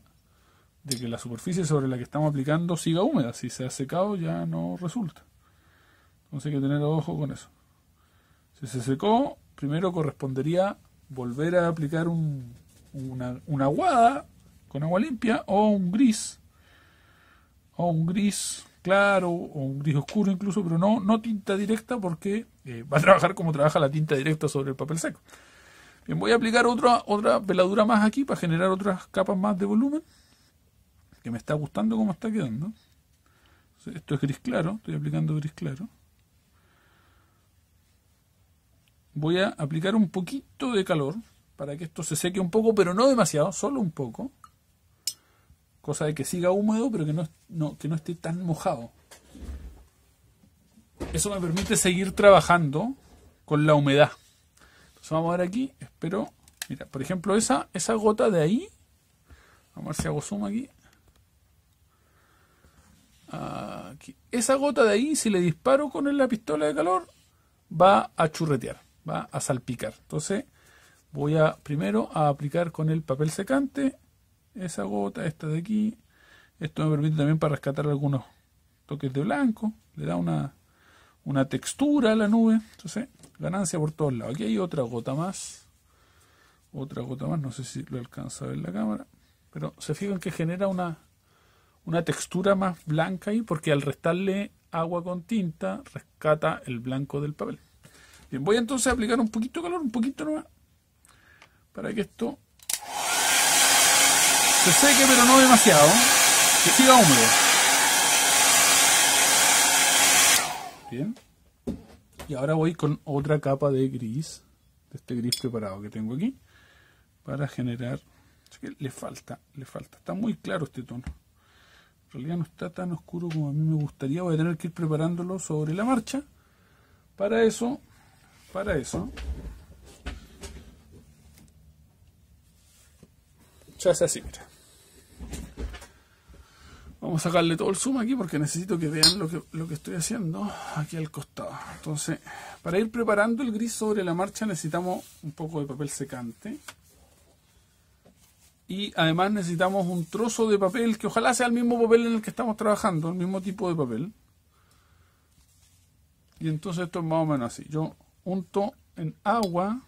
de que la superficie sobre la que estamos aplicando siga húmeda. Si se ha secado ya no resulta. Entonces hay que tener ojo con eso. Si se secó, primero correspondería volver a aplicar un, una, aguada con agua limpia o un gris. O un gris claro o un gris oscuro incluso, pero no, no tinta directa porque eh, va a trabajar como trabaja la tinta directa sobre el papel seco. Bien, voy a aplicar otra, otra veladura más aquí para generar otras capas más de volumen que me está gustando cómo está quedando. Esto es gris claro, estoy aplicando gris claro. voy a aplicar un poquito de calor para que esto se seque un poco, pero no demasiado, solo un poco. Cosa de que siga húmedo, pero que no, que no esté tan mojado. Eso me permite seguir trabajando con la humedad. Vamos a ver aquí, espero, mira, por ejemplo, esa, esa gota de ahí, vamos a ver si hago zoom aquí. aquí. Esa gota de ahí, si le disparo con la pistola de calor, va a churretear, va a salpicar. Entonces voy a primero a aplicar con el papel secante esa gota, esta de aquí. Esto me permite también para rescatar algunos toques de blanco, le da una, una textura a la nube. Entonces, ganancia por todos lados. Aquí hay otra gota más. Otra gota más, no sé si lo alcanza a ver la cámara. Pero se fijan que genera una, una textura más blanca ahí porque al restarle agua con tinta rescata el blanco del papel. Bien, voy entonces a aplicar un poquito de calor, un poquito nomás, para que esto se seque pero no demasiado, que siga húmedo. Bien. Y ahora voy con otra capa de gris, de este gris preparado que tengo aquí, para generar... Le falta, le falta. Está muy claro este tono. En realidad no está tan oscuro como a mí me gustaría. Voy a tener que ir preparándolo sobre la marcha. Para eso, para eso, se hace así, mira. Vamos a sacarle todo el zoom aquí porque necesito que vean lo que, lo que estoy haciendo aquí al costado. Entonces, para ir preparando el gris sobre la marcha necesitamos un poco de papel secante. Y además necesitamos un trozo de papel que ojalá sea el mismo papel en el que estamos trabajando, el mismo tipo de papel. Y entonces esto es más o menos así. Yo unto en agua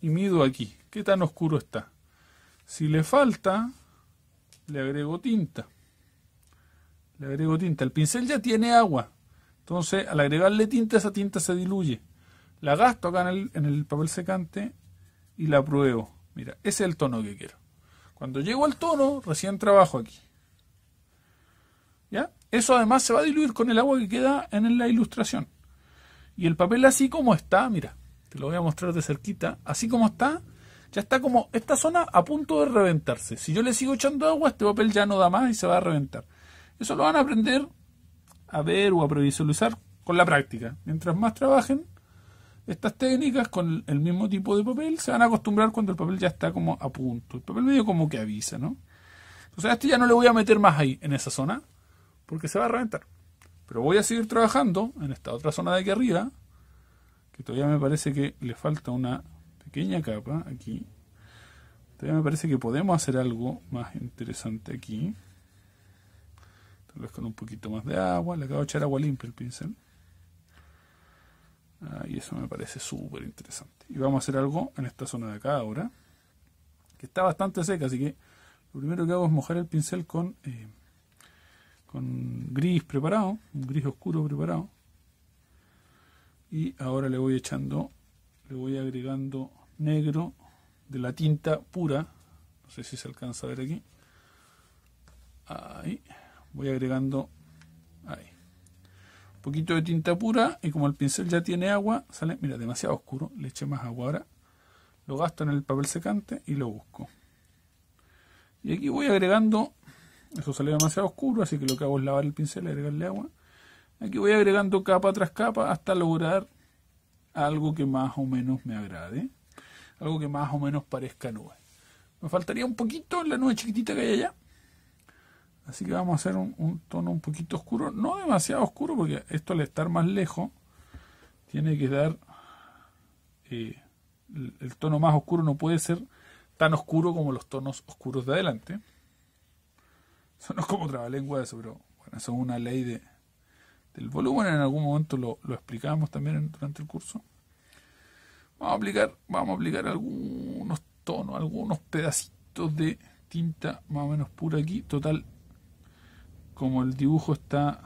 y mido aquí. ¿Qué tan oscuro está? Si le falta, le agrego tinta le agrego tinta. El pincel ya tiene agua. Entonces, al agregarle tinta, esa tinta se diluye. La gasto acá en el, en el papel secante y la pruebo. Mira, ese es el tono que quiero. Cuando llego al tono, recién trabajo aquí. ¿Ya? Eso además se va a diluir con el agua que queda en la ilustración. Y el papel así como está, mira, te lo voy a mostrar de cerquita, así como está, ya está como esta zona a punto de reventarse. Si yo le sigo echando agua, este papel ya no da más y se va a reventar. Eso lo van a aprender a ver o a previsualizar con la práctica. Mientras más trabajen estas técnicas con el mismo tipo de papel, se van a acostumbrar cuando el papel ya está como a punto. El papel medio como que avisa, ¿no? Entonces a este ya no le voy a meter más ahí, en esa zona, porque se va a reventar. Pero voy a seguir trabajando en esta otra zona de aquí arriba, que todavía me parece que le falta una pequeña capa aquí. Todavía me parece que podemos hacer algo más interesante aquí con un poquito más de agua. Le acabo de echar agua limpia el pincel. Ah, y eso me parece súper interesante. Y vamos a hacer algo en esta zona de acá ahora. Que está bastante seca, así que lo primero que hago es mojar el pincel con, eh, con gris preparado. Un gris oscuro preparado. Y ahora le voy echando, le voy agregando negro de la tinta pura. No sé si se alcanza a ver aquí. Ahí voy agregando ahí. Un poquito de tinta pura y como el pincel ya tiene agua sale mira demasiado oscuro le eché más agua ahora. Lo gasto en el papel secante y lo busco. Y aquí voy agregando eso sale demasiado oscuro así que lo que hago es lavar el pincel y agregarle agua. Aquí voy agregando capa tras capa hasta lograr algo que más o menos me agrade algo que más o menos parezca nube. Me faltaría un poquito la nube chiquitita que hay allá Así que vamos a hacer un, tono un poquito oscuro, no demasiado oscuro porque esto al estar más lejos tiene que dar eh, el, tono más oscuro no puede ser tan oscuro como los tonos oscuros de adelante. Eso no es como trabalengua eso, pero bueno, eso es una ley de, del volumen. En algún momento lo, lo explicamos también durante el curso. Vamos a aplicar, vamos a aplicar algunos tonos, algunos pedacitos de tinta más o menos pura aquí. Total, como el dibujo está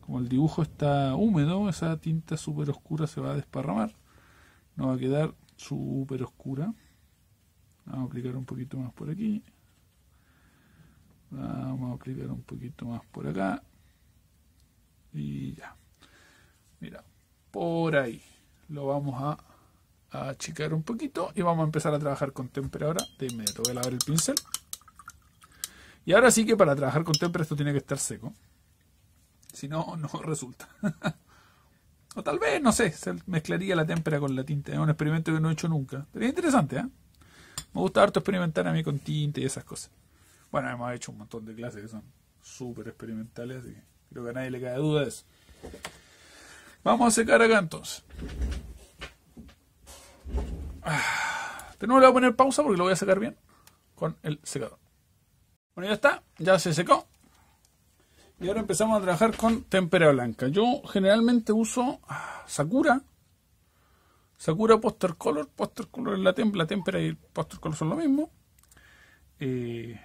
como el dibujo está húmedo, esa tinta súper oscura se va a desparramar. No va a quedar súper oscura. Vamos a aplicar un poquito más por aquí. Vamos a aplicar un poquito más por acá. Y ya. Mira, por ahí. lo vamos a, achicar un poquito y vamos a empezar a trabajar con témpera ahora. De inmediato voy a lavar el pincel. Y ahora sí que para trabajar con témpera esto tiene que estar seco. Si no, no resulta. o tal vez, no sé, se mezclaría la témpera con la tinta. Es un experimento que no he hecho nunca. Pero es interesante, ¿eh? Me gusta harto experimentar a mí con tinta y esas cosas. Bueno, hemos hecho un montón de clases que son súper experimentales, así que creo que a nadie le cae duda de eso. Vamos a secar acá entonces. Ah, de nuevo le voy a poner pausa porque lo voy a secar bien con el secador. Bueno, ya está, ya se secó. Y ahora empezamos a trabajar con témpera blanca. Yo generalmente uso ah, Sakura. Sakura Poster Color. Poster Color es la, la témpera y el Poster Color son lo mismo. Eh,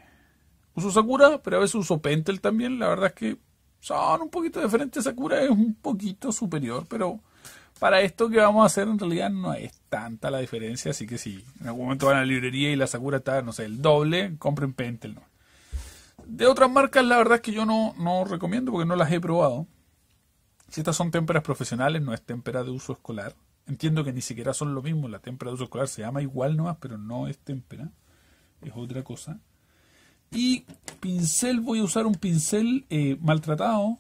uso Sakura, pero a veces uso Pentel también. La verdad es que son un poquito diferentes. Sakura es un poquito superior, pero para esto que vamos a hacer en realidad no es tanta la diferencia. Así que si en algún momento van a la librería y la Sakura está, no sé, el doble, compren Pentel. ¿no? De otras marcas, la verdad es que yo no, no recomiendo porque no las he probado. Si estas son témperas profesionales, no es témpera de uso escolar. Entiendo que ni siquiera son lo mismo. La témpera de uso escolar se llama igual nomás, pero no es témpera. Es otra cosa. Y pincel, voy a usar un pincel eh, maltratado.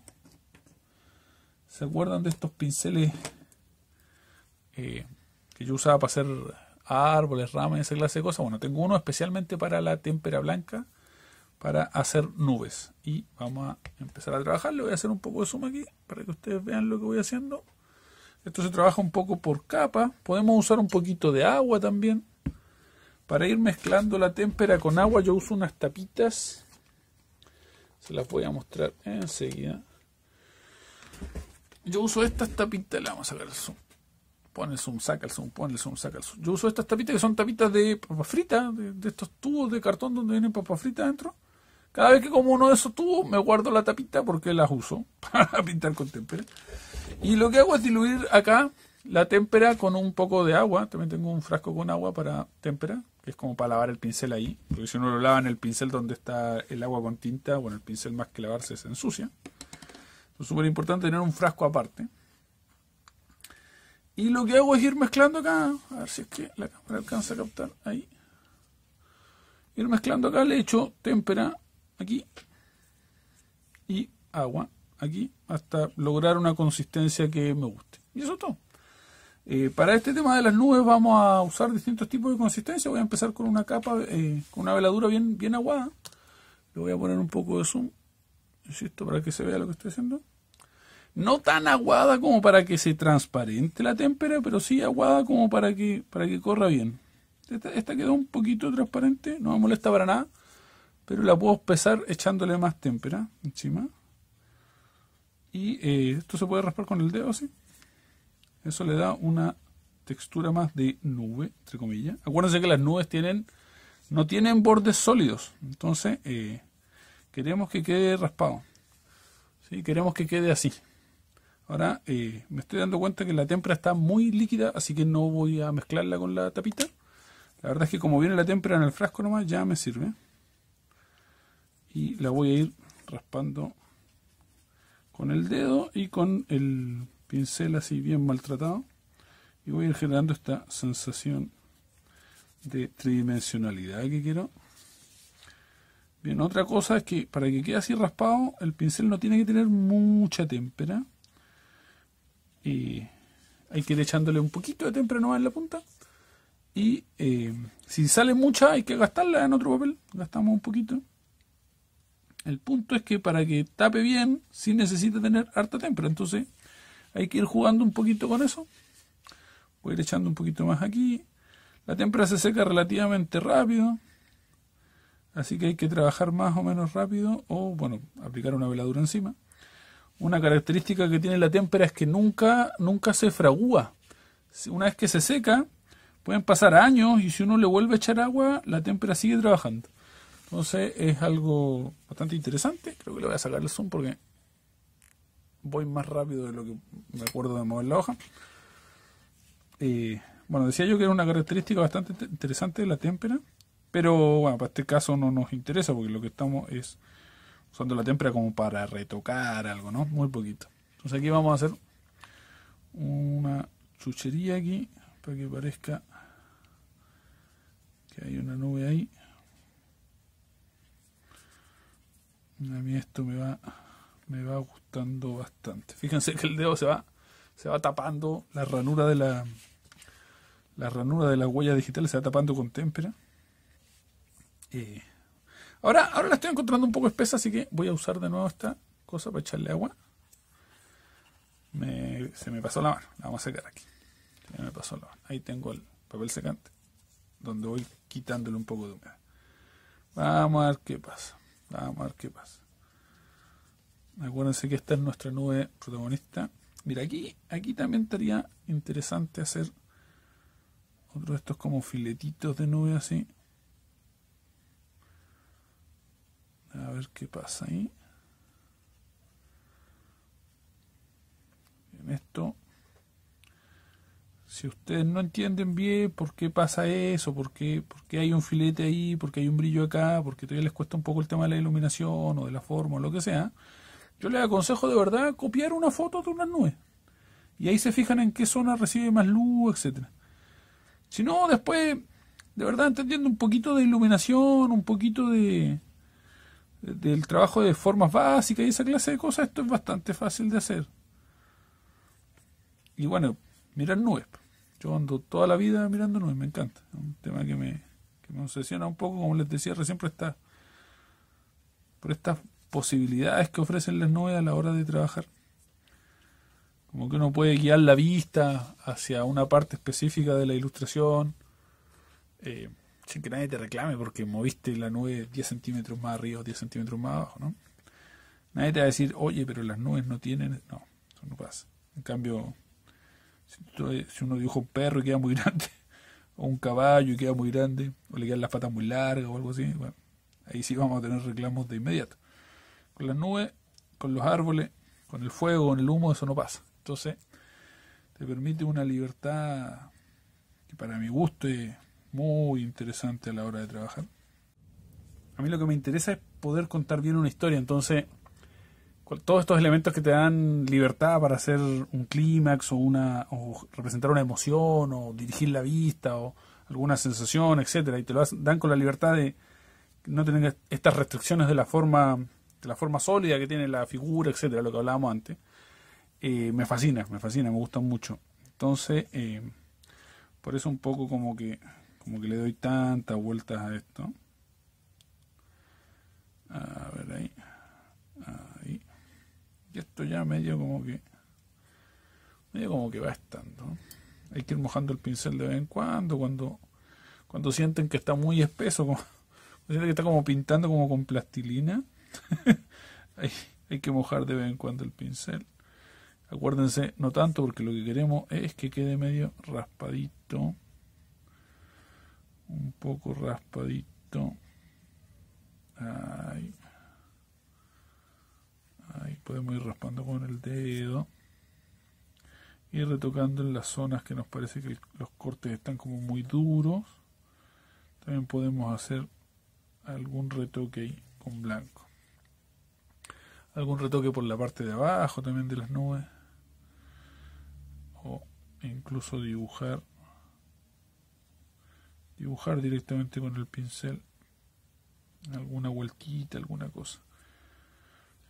¿Se acuerdan de estos pinceles eh, que yo usaba para hacer árboles, ramas, esa clase de cosas? Bueno, tengo uno especialmente para la témpera blanca para hacer nubes. Y vamos a empezar a trabajar. Le voy a hacer un poco de zoom aquí para que ustedes vean lo que voy haciendo. Esto se trabaja un poco por capa. Podemos usar un poquito de agua también. Para ir mezclando la témpera con agua yo uso unas tapitas. Se las voy a mostrar enseguida. Yo uso estas tapitas. Le vamos a sacar el zoom. Pon el zoom, saca el zoom, pon el zoom, saca el zoom. Yo uso estas tapitas que son tapitas de papa frita, de, de estos tubos de cartón donde vienen papas fritas dentro. Cada vez que como uno de esos tubos, me guardo la tapita porque las uso para pintar con témpera. Y lo que hago es diluir acá la témpera con un poco de agua. También tengo un frasco con agua para témpera, que es como para lavar el pincel ahí. Porque si uno lo lava en el pincel donde está el agua con tinta, bueno, el pincel más que lavarse se ensucia. Es súper importante tener un frasco aparte. Y lo que hago es ir mezclando acá, a ver si es que la cámara alcanza a captar ahí. Ir mezclando acá, le echo témpera aquí y agua aquí hasta lograr una consistencia que me guste. Y eso es todo. Eh, para este tema de las nubes vamos a usar distintos tipos de consistencia. Voy a empezar con una capa, eh, con una veladura bien, bien aguada. Le voy a poner un poco de zoom, insisto, para que se vea lo que estoy haciendo. No tan aguada como para que se transparente la témpera, pero sí aguada como para que, para que corra bien. Esta, esta quedó un poquito transparente, no me molesta para nada pero la puedo pesar echándole más témpera encima. Y eh, esto se puede raspar con el dedo así. Eso le da una textura más de nube, entre comillas. Acuérdense que las nubes tienen no tienen bordes sólidos. Entonces, eh, queremos que quede raspado. ¿sí? Queremos que quede así. Ahora, eh, me estoy dando cuenta que la témpera está muy líquida, así que no voy a mezclarla con la tapita. La verdad es que como viene la témpera en el frasco nomás, ya me sirve y la voy a ir raspando con el dedo y con el pincel así bien maltratado. Y voy a ir generando esta sensación de tridimensionalidad que quiero. Bien otra cosa es que para que quede así raspado el pincel no tiene que tener mucha témpera. Y hay que ir echándole un poquito de témpera nomás en la punta. Y eh, si sale mucha hay que gastarla en otro papel. Gastamos un poquito el punto es que para que tape bien, sí necesita tener harta témpera. Entonces hay que ir jugando un poquito con eso. Voy a ir echando un poquito más aquí. La témpera se seca relativamente rápido. Así que hay que trabajar más o menos rápido. O, bueno, aplicar una veladura encima. Una característica que tiene la témpera es que nunca, nunca se fragúa. Una vez que se seca, pueden pasar años y si uno le vuelve a echar agua, la témpera sigue trabajando. Entonces es algo bastante interesante. Creo que le voy a sacar el zoom porque voy más rápido de lo que me acuerdo de mover la hoja. bueno, decía yo que era una característica bastante interesante de la témpera, pero bueno, para este caso no nos interesa porque lo que estamos es usando la témpera como para retocar algo, ¿no? Muy poquito. Entonces aquí vamos a hacer una chuchería aquí para que parezca que hay una nube ahí. A mí esto me va me va gustando bastante. Fíjense que el dedo se va se va tapando la ranura de la la ranura de la huella digital se va tapando con témpera. Eh, ahora ahora la estoy encontrando un poco espesa, así que voy a usar de nuevo esta cosa para echarle agua. se me pasó la mano, la vamos a secar aquí. me pasó la Ahí tengo el papel secante, donde voy quitándole un poco de humedad. Vamos a ver qué pasa. Vamos a ver qué pasa. Acuérdense que esta es nuestra nube protagonista. Mira, aquí, aquí también estaría interesante hacer otro de estos como filetitos de nube así. A ver qué pasa ahí. En esto si ustedes no entienden bien por qué pasa eso, por qué, por qué hay un filete ahí, por qué hay un brillo acá, porque todavía les cuesta un poco el tema de la iluminación o de la forma o lo que sea, yo les aconsejo de verdad copiar una foto de unas nubes. Y ahí se fijan en qué zona recibe más luz, etcétera. Si no, después, de verdad, entendiendo un poquito de iluminación, un poquito de, del trabajo de formas básicas y esa clase de cosas, esto es bastante fácil de hacer. Y bueno, mirar nubes. Yo ando toda la vida mirando nubes, me encanta. Es un tema que me, que me obsesiona un poco, como les decía recién, por, esta, por estas posibilidades que ofrecen las nubes a la hora de trabajar. Como que uno puede guiar la vista hacia una parte específica de la ilustración, eh, sin que nadie te reclame porque moviste la nube 10 centímetros más arriba o 10 centímetros más abajo, ¿no? Nadie te va a decir, oye, pero las nubes no tienen... No, eso no pasa. En cambio, si uno dibuja un perro y queda muy grande, o un caballo y queda muy grande, o le quedan las patas muy largas o algo así, bueno, ahí sí vamos a tener reclamos de inmediato. Con las nubes, con los árboles, con el fuego, con el humo, eso no pasa. Entonces, te permite una libertad que para mi gusto es muy interesante a la hora de trabajar. A mí lo que me interesa es poder contar bien una historia, entonces todos estos elementos que te dan libertad para hacer un clímax o una o representar una emoción o dirigir la vista o alguna sensación, etcétera, y te lo dan con la libertad de no tener estas restricciones de la forma de la forma sólida que tiene la figura, etcétera, lo que hablábamos antes. Eh, me fascina, me fascina, me gusta mucho. Entonces, eh, por eso un poco como que como que le doy tantas vueltas a esto. A ver ahí esto ya medio como que medio como que va estando. Hay que ir mojando el pincel de vez en cuando, cuando cuando sienten que está muy espeso, como, sienten que está como pintando como con plastilina. hay, hay que mojar de vez en cuando el pincel. Acuérdense, no tanto porque lo que queremos es que quede medio raspadito. Un poco raspadito. Ahí. Ahí podemos ir raspando con el dedo. Y retocando en las zonas que nos parece que los cortes están como muy duros. También podemos hacer algún retoque ahí con blanco. Algún retoque por la parte de abajo también de las nubes. O incluso dibujar. Dibujar directamente con el pincel alguna vueltita, alguna cosa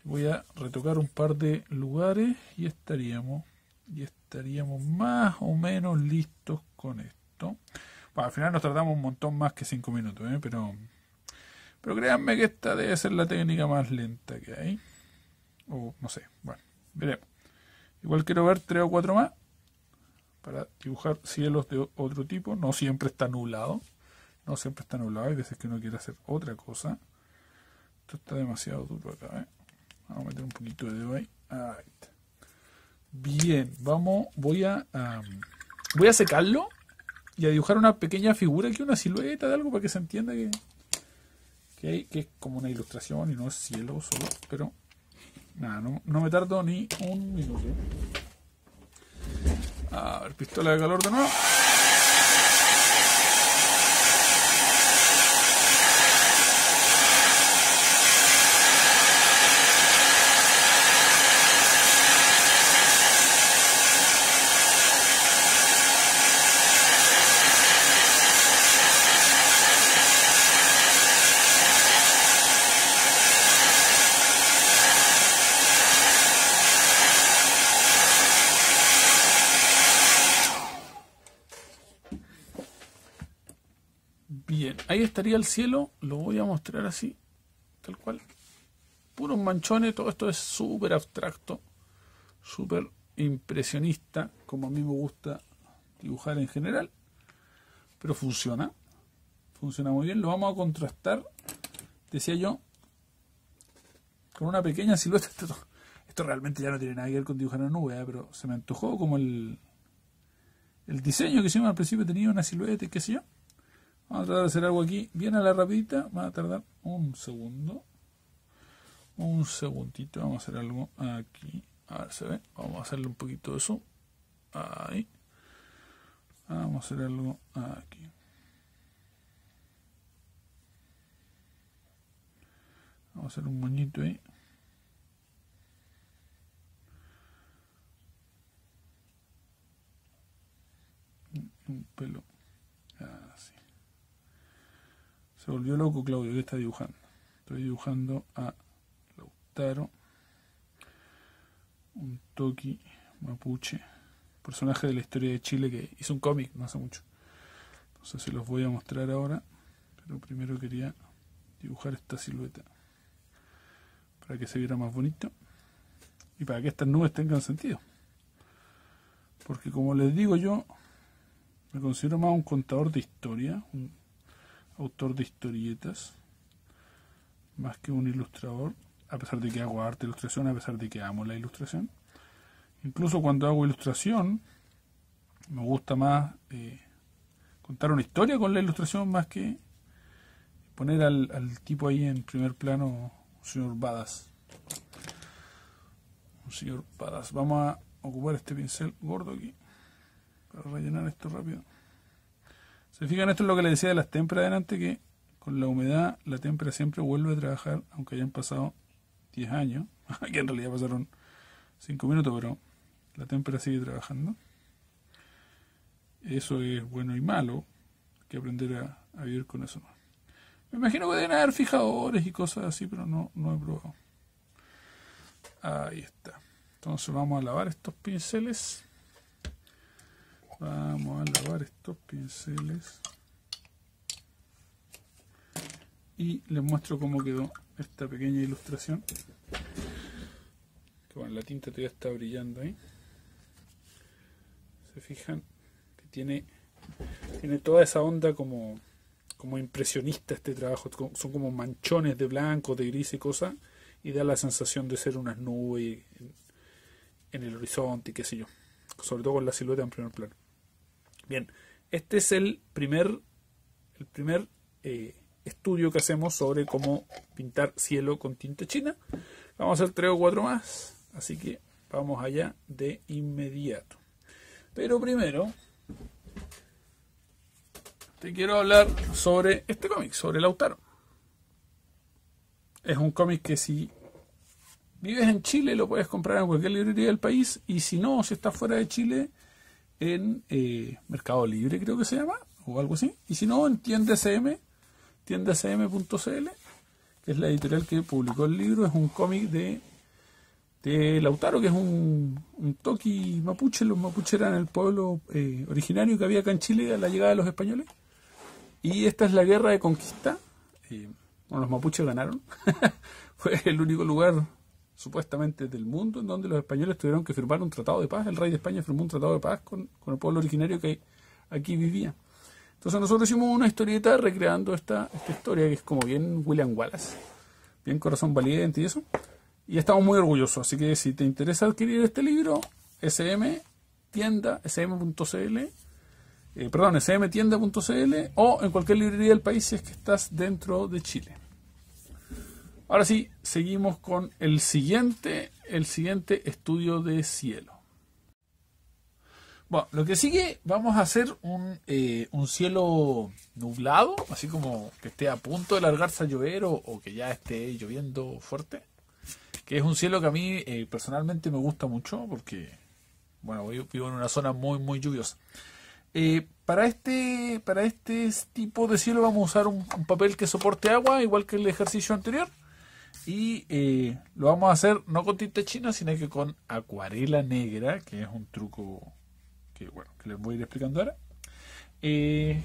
voy a retocar un par de lugares y estaríamos y estaríamos más o menos listos con esto. Bueno, al final nos tardamos un montón más que 5 minutos ¿eh? pero pero créanme que esta debe ser la técnica más lenta que hay. O no sé bueno veremos. Igual quiero ver tres o cuatro más para dibujar cielos de otro tipo. No siempre está nublado. No siempre está nublado. Hay veces que uno quiere hacer otra cosa. Esto está demasiado duro acá ¿eh? Vamos a meter un poquito de dedo ahí. Bien, vamos, voy a, voy a secarlo y a dibujar una pequeña figura aquí, una silueta de algo para que se entienda que, que, hay, que es como una ilustración y no es cielo solo, pero nada, no, no me tardo ni un minuto. A ver, pistola de calor de nuevo. Estaría el cielo, lo voy a mostrar así, tal cual. Puros manchones, todo esto es súper abstracto, súper impresionista, como a mí me gusta dibujar en general, pero funciona, funciona muy bien. Lo vamos a contrastar, decía yo, con una pequeña silueta. Esto, realmente ya no tiene nada que ver con dibujar en nube, ¿eh? pero se me antojó como el, el diseño que hicimos al principio tenía una silueta y qué sé yo. Vamos a tratar de hacer algo aquí bien a la rapidita. Va a tardar un segundo. Un segundito. Vamos a hacer algo aquí. A ver, se ve. Vamos a hacerle un poquito de eso. Ahí. Vamos a hacer algo aquí. Vamos a hacer un moñito ahí. Un pelo. Así. Se volvió loco Claudio, ¿qué está dibujando? Estoy dibujando a Lautaro, un toki mapuche, personaje de la historia de Chile que hizo un cómic no hace mucho. Entonces se los voy a mostrar ahora, pero primero quería dibujar esta silueta para que se viera más bonito y para que estas nubes tengan sentido. Porque como les digo yo, me considero más un contador de historia, autor de historietas, más que un ilustrador, a pesar de que hago arte e ilustración, a pesar de que amo la ilustración. Incluso cuando hago ilustración, me gusta más eh, contar una historia con la ilustración más que poner al, al tipo ahí en primer plano señor Badas. Un señor Badas. Vamos a ocupar este pincel gordo aquí para rellenar esto rápido. Se fijan, esto es lo que le decía de las témperas adelante, que con la humedad la témpera siempre vuelve a trabajar, aunque hayan pasado 10 años. Aquí en realidad pasaron 5 minutos, pero la témpera sigue trabajando. Eso es bueno y malo. Hay que aprender a, a vivir con eso. Me imagino que deben haber fijadores y cosas así, pero no, no he probado. Ahí está. Entonces vamos a lavar estos pinceles. Vamos a lavar estos pinceles. Y les muestro cómo quedó esta pequeña ilustración. Que bueno, la tinta todavía está brillando ahí. Se fijan que tiene, tiene toda esa onda como como impresionista este trabajo. Son como manchones de blanco, de gris y cosas, y da la sensación de ser unas nubes en el horizonte y qué sé yo. Sobre todo con la silueta en primer plano. Bien, este es el primer, el primer eh, estudio que hacemos sobre cómo pintar cielo con tinta china. Vamos a hacer tres o cuatro más, así que vamos allá de inmediato. Pero primero te quiero hablar sobre este cómic, sobre Lautaro. Es un cómic que si vives en Chile lo puedes comprar en cualquier librería del país y si no, si estás fuera de Chile, en eh, Mercado Libre creo que se llama, o algo así. Y si no, en tiendasm, tiendasm.cl, que es la editorial que publicó el libro, es un cómic de de Lautaro, que es un, un toqui mapuche. Los mapuches eran el pueblo eh, originario que había acá en Chile a la llegada de los españoles. Y esta es la guerra de conquista. Eh, los mapuches ganaron. Fue el único lugar, supuestamente, del mundo en donde los españoles tuvieron que firmar un tratado de paz. El rey de España firmó un tratado de paz con, el pueblo originario que aquí vivía. Entonces nosotros hicimos una historieta recreando esta, esta historia que es como bien William Wallace, bien corazón valiente y eso. Y estamos muy orgullosos. Así que si te interesa adquirir este libro, SM tienda, sm.cl eh, perdón, smtienda.cl o en cualquier librería del país si es que estás dentro de Chile. Ahora sí, seguimos con el siguiente, el siguiente estudio de cielo. Bueno, lo que sigue, vamos a hacer un, eh, un cielo nublado, así como que esté a punto de largarse a llover o, que ya esté lloviendo fuerte. Que es un cielo que a mí eh, personalmente me gusta mucho porque, bueno, vivo en una zona muy, muy lluviosa. Eh, para, este, para este tipo de cielo vamos a usar un, papel que soporte agua, igual que el ejercicio anterior. Y eh, lo vamos a hacer no con tinta china, sino que con acuarela negra, que es un truco que, bueno, que les voy a ir explicando ahora. Eh,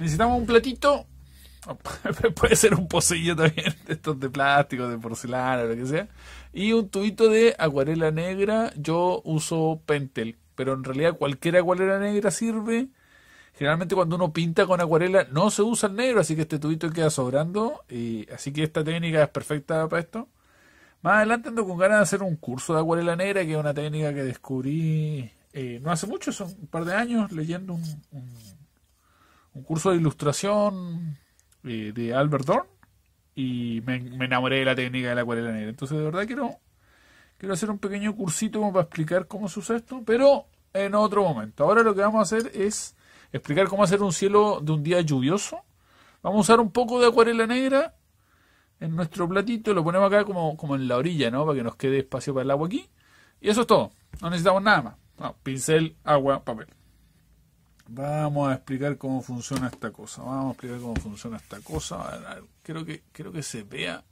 necesitamos un platito. Puede ser un pocillo también, de estos de plástico, de porcelana, lo que sea. Y un tubito de acuarela negra. Yo uso Pentel, pero en realidad cualquier acuarela negra sirve. Generalmente cuando uno pinta con acuarela no se usa el negro, así que este tubito queda sobrando. Y, así que esta técnica es perfecta para esto. Más adelante ando con ganas de hacer un curso de acuarela negra, que es una técnica que descubrí eh, no hace mucho, son un par de años, leyendo un, un, curso de ilustración eh, de Albert Dorn y me, enamoré de la técnica de la acuarela negra. Entonces, de verdad quiero, quiero hacer un pequeño cursito para explicar cómo se usa esto, pero en otro momento. Ahora lo que vamos a hacer es explicar cómo hacer un cielo de un día lluvioso. Vamos a usar un poco de acuarela negra en nuestro platito, lo ponemos acá como, como en la orilla, ¿no? Para que nos quede espacio para el agua aquí. Y eso es todo. No necesitamos nada más. pincel, agua, papel. Vamos a explicar cómo funciona esta cosa. Vamos a explicar cómo funciona esta cosa. quiero que, quiero que se vea.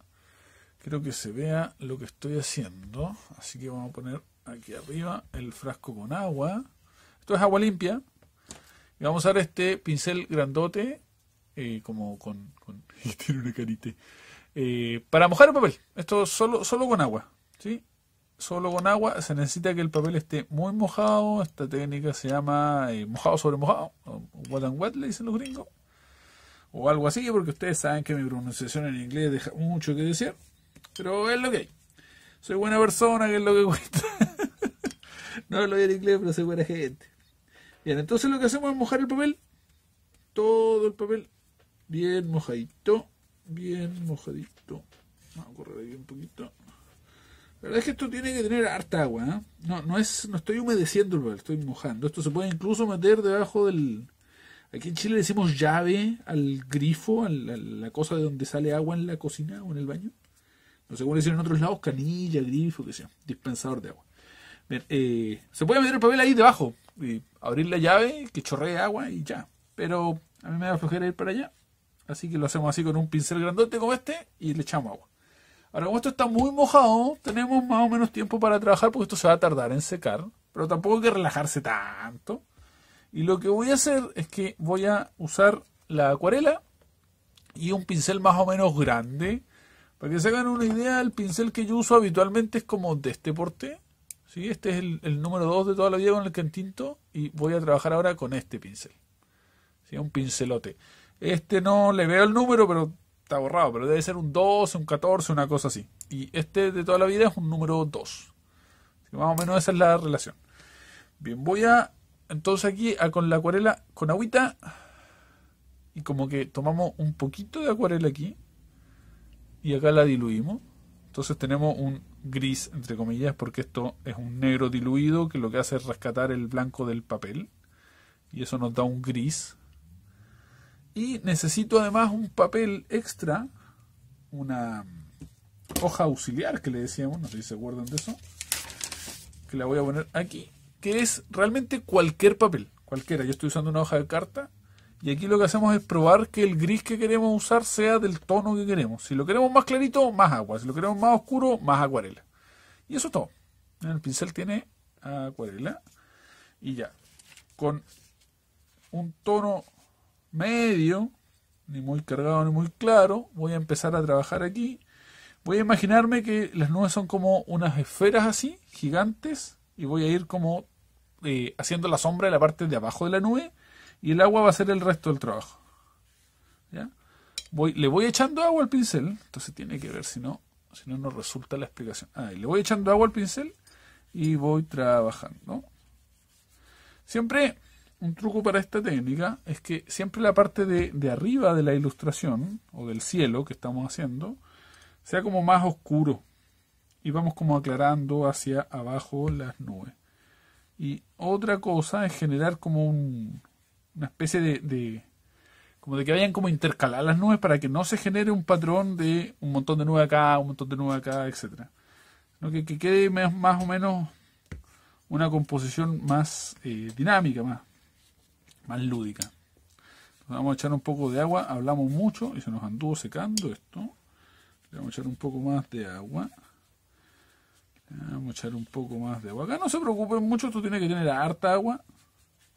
Quiero que se vea lo que estoy haciendo. Así que vamos a poner aquí arriba el frasco con agua. Esto es agua limpia. Y vamos a usar este pincel grandote. Eh, como con, con tiene una carita eh, para mojar el papel, esto solo, solo con agua, ¿sí? Solo con agua, se necesita que el papel esté muy mojado, esta técnica se llama eh, mojado sobre mojado, wet and wet le dicen los gringos, o algo así, porque ustedes saben que mi pronunciación en inglés deja mucho que decir, pero es lo que hay. Soy buena persona, que es lo que cuesta. no hablo bien inglés, pero soy buena gente. Bien, entonces lo que hacemos es mojar el papel, todo el papel bien mojadito bien mojadito. Vamos a correr ahí un poquito. La verdad es que esto tiene que tener harta agua. ¿eh? No, no, es, no estoy humedeciendo el papel, estoy mojando. Esto se puede incluso meter debajo del... Aquí en Chile le decimos llave al grifo, a la, cosa de donde sale agua en la cocina o en el baño. No sé cómo le dicen en otros lados, canilla, grifo, que sea, dispensador de agua. Eh, se puede meter el papel ahí debajo, y abrir la llave, que chorree agua y ya. Pero a mí me da flojera ir para allá. Así que lo hacemos así con un pincel grandote como este y le echamos agua. Ahora, como esto está muy mojado, tenemos más o menos tiempo para trabajar porque esto se va a tardar en secar. Pero tampoco hay que relajarse tanto. Y lo que voy a hacer es que voy a usar la acuarela y un pincel más o menos grande. Para que se hagan una idea, el pincel que yo uso habitualmente es como de este porte. ¿Sí? Este es el, número 2 de toda la vida con el que entinto. Y voy a trabajar ahora con este pincel. ¿sí? Un pincelote. Este no le veo el número, pero está borrado, pero debe ser un 12, un 14, una cosa así. Y este de toda la vida es un número 2. más o menos esa es la relación. Bien, voy a entonces aquí a, con la acuarela con agüita y como que tomamos un poquito de acuarela aquí y acá la diluimos. Entonces tenemos un gris, entre comillas, porque esto es un negro diluido que lo que hace es rescatar el blanco del papel. Y eso nos da un gris. Y necesito además un papel extra, una hoja auxiliar que le decíamos, no sé si se acuerdan de eso, que la voy a poner aquí, que es realmente cualquier papel, cualquiera. Yo estoy usando una hoja de carta y aquí lo que hacemos es probar que el gris que queremos usar sea del tono que queremos. Si lo queremos más clarito, más agua. Si lo queremos más oscuro, más acuarela. Y eso es todo. El pincel tiene acuarela y ya. Con un tono medio, ni muy cargado ni muy claro. Voy a empezar a trabajar aquí. Voy a imaginarme que las nubes son como unas esferas así, gigantes, y voy a ir como eh, haciendo la sombra de la parte de abajo de la nube, y el agua va a ser el resto del trabajo. ¿Ya? Le voy echando agua al pincel, entonces tiene que ver si no, si no nos resulta la explicación. Ah, le voy echando agua al pincel y voy trabajando. Siempre un truco para esta técnica es que siempre la parte de, de, arriba de la ilustración o del cielo que estamos haciendo sea como más oscuro y vamos como aclarando hacia abajo las nubes. Y otra cosa es generar como un, una especie de, de, como de que vayan como intercalar las nubes para que no se genere un patrón de un montón de nubes acá, un montón de nubes acá, etcétera. Que, que quede más, más, o menos una composición más eh, dinámica, más, más lúdica. vamos a echar un poco de agua, hablamos mucho y se nos anduvo secando esto. Le vamos a echar un poco más de agua. vamos a echar un poco más de agua. Acá no se preocupen mucho, esto tiene que tener harta agua.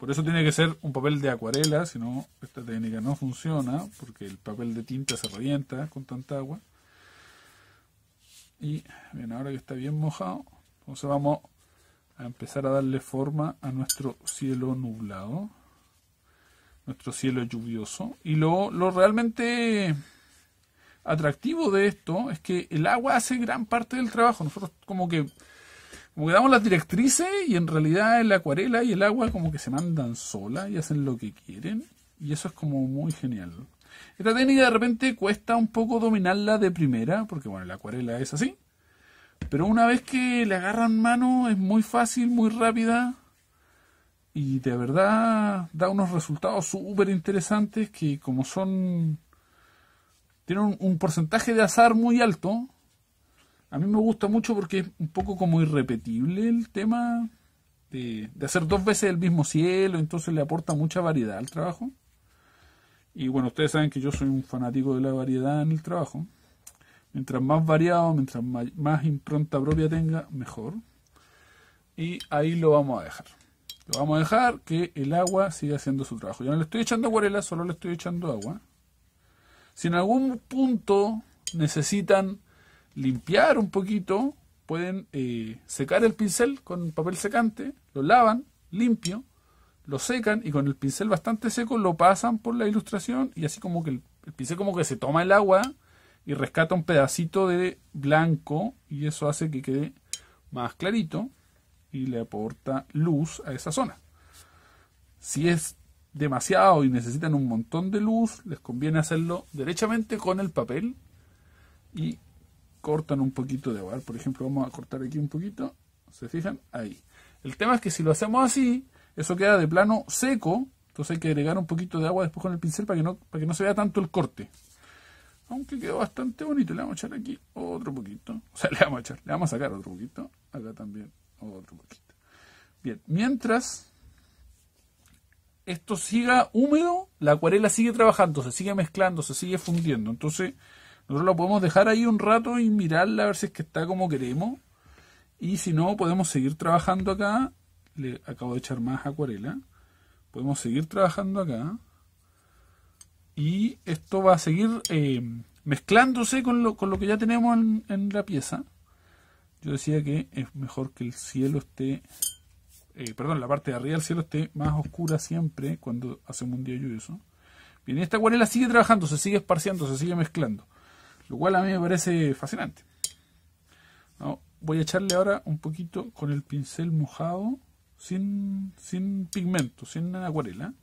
Por eso tiene que ser un papel de acuarela, si no, esta técnica no funciona, porque el papel de tinta se revienta con tanta agua. Y bien, ahora que está bien mojado, entonces vamos a empezar a darle forma a nuestro cielo nublado, nuestro cielo lluvioso. Y lo, lo realmente atractivo de esto es que el agua hace gran parte del trabajo. Nosotros como que como que damos las directrices y en realidad la acuarela y el agua como que se mandan sola y hacen lo que quieren. Y eso es como muy genial. Esta técnica de repente cuesta un poco dominarla de primera porque bueno, la acuarela es así, pero una vez que le agarran mano es muy fácil, muy rápida. Y de verdad da unos resultados súper interesantes que como son tienen un porcentaje de azar muy alto, a mí me gusta mucho porque es un poco como irrepetible el tema de, hacer dos veces el mismo cielo, entonces le aporta mucha variedad al trabajo. Y bueno, ustedes saben que yo soy un fanático de la variedad en el trabajo. Mientras más variado, mientras más, impronta propia tenga, mejor. Y ahí lo vamos a dejar. Lo vamos a dejar que el agua siga haciendo su trabajo. Yo no le estoy echando acuarela, solo le estoy echando agua. Si en algún punto necesitan limpiar un poquito, pueden eh, secar el pincel con papel secante, lo lavan limpio, lo secan y con el pincel bastante seco lo pasan por la ilustración y así como que el, pincel como que se toma el agua y rescata un pedacito de blanco y eso hace que quede más clarito y le aporta luz a esa zona. Si es demasiado y necesitan un montón de luz, les conviene hacerlo derechamente con el papel y cortan un poquito de agua. Por ejemplo, vamos a cortar aquí un poquito. ¿Se fijan? Ahí. El tema es que si lo hacemos así, eso queda de plano seco. Entonces hay que agregar un poquito de agua después con el pincel para que no, para que no se vea tanto el corte. Aunque quedó bastante bonito. Le vamos a echar aquí otro poquito. O sea, le vamos a echar, le vamos a sacar otro poquito. Acá también otro poquito. Bien, mientras esto siga húmedo, la acuarela sigue trabajando, se sigue mezclando, se sigue fundiendo. Entonces nosotros la podemos dejar ahí un rato y mirarla a ver si es que está como queremos. Y si no, podemos seguir trabajando acá. Le acabo de echar más acuarela. Podemos seguir trabajando acá. Y esto va a seguir eh, mezclándose con lo, con lo que ya tenemos en, la pieza. Yo decía que es mejor que el cielo esté, eh, perdón, la parte de arriba del cielo esté más oscura siempre cuando hacemos un día lluvioso. Bien, esta acuarela sigue trabajando, se sigue esparciendo, se sigue mezclando. Lo cual a mí me parece fascinante. voy a echarle ahora un poquito con el pincel mojado, sin, sin pigmento, sin acuarela,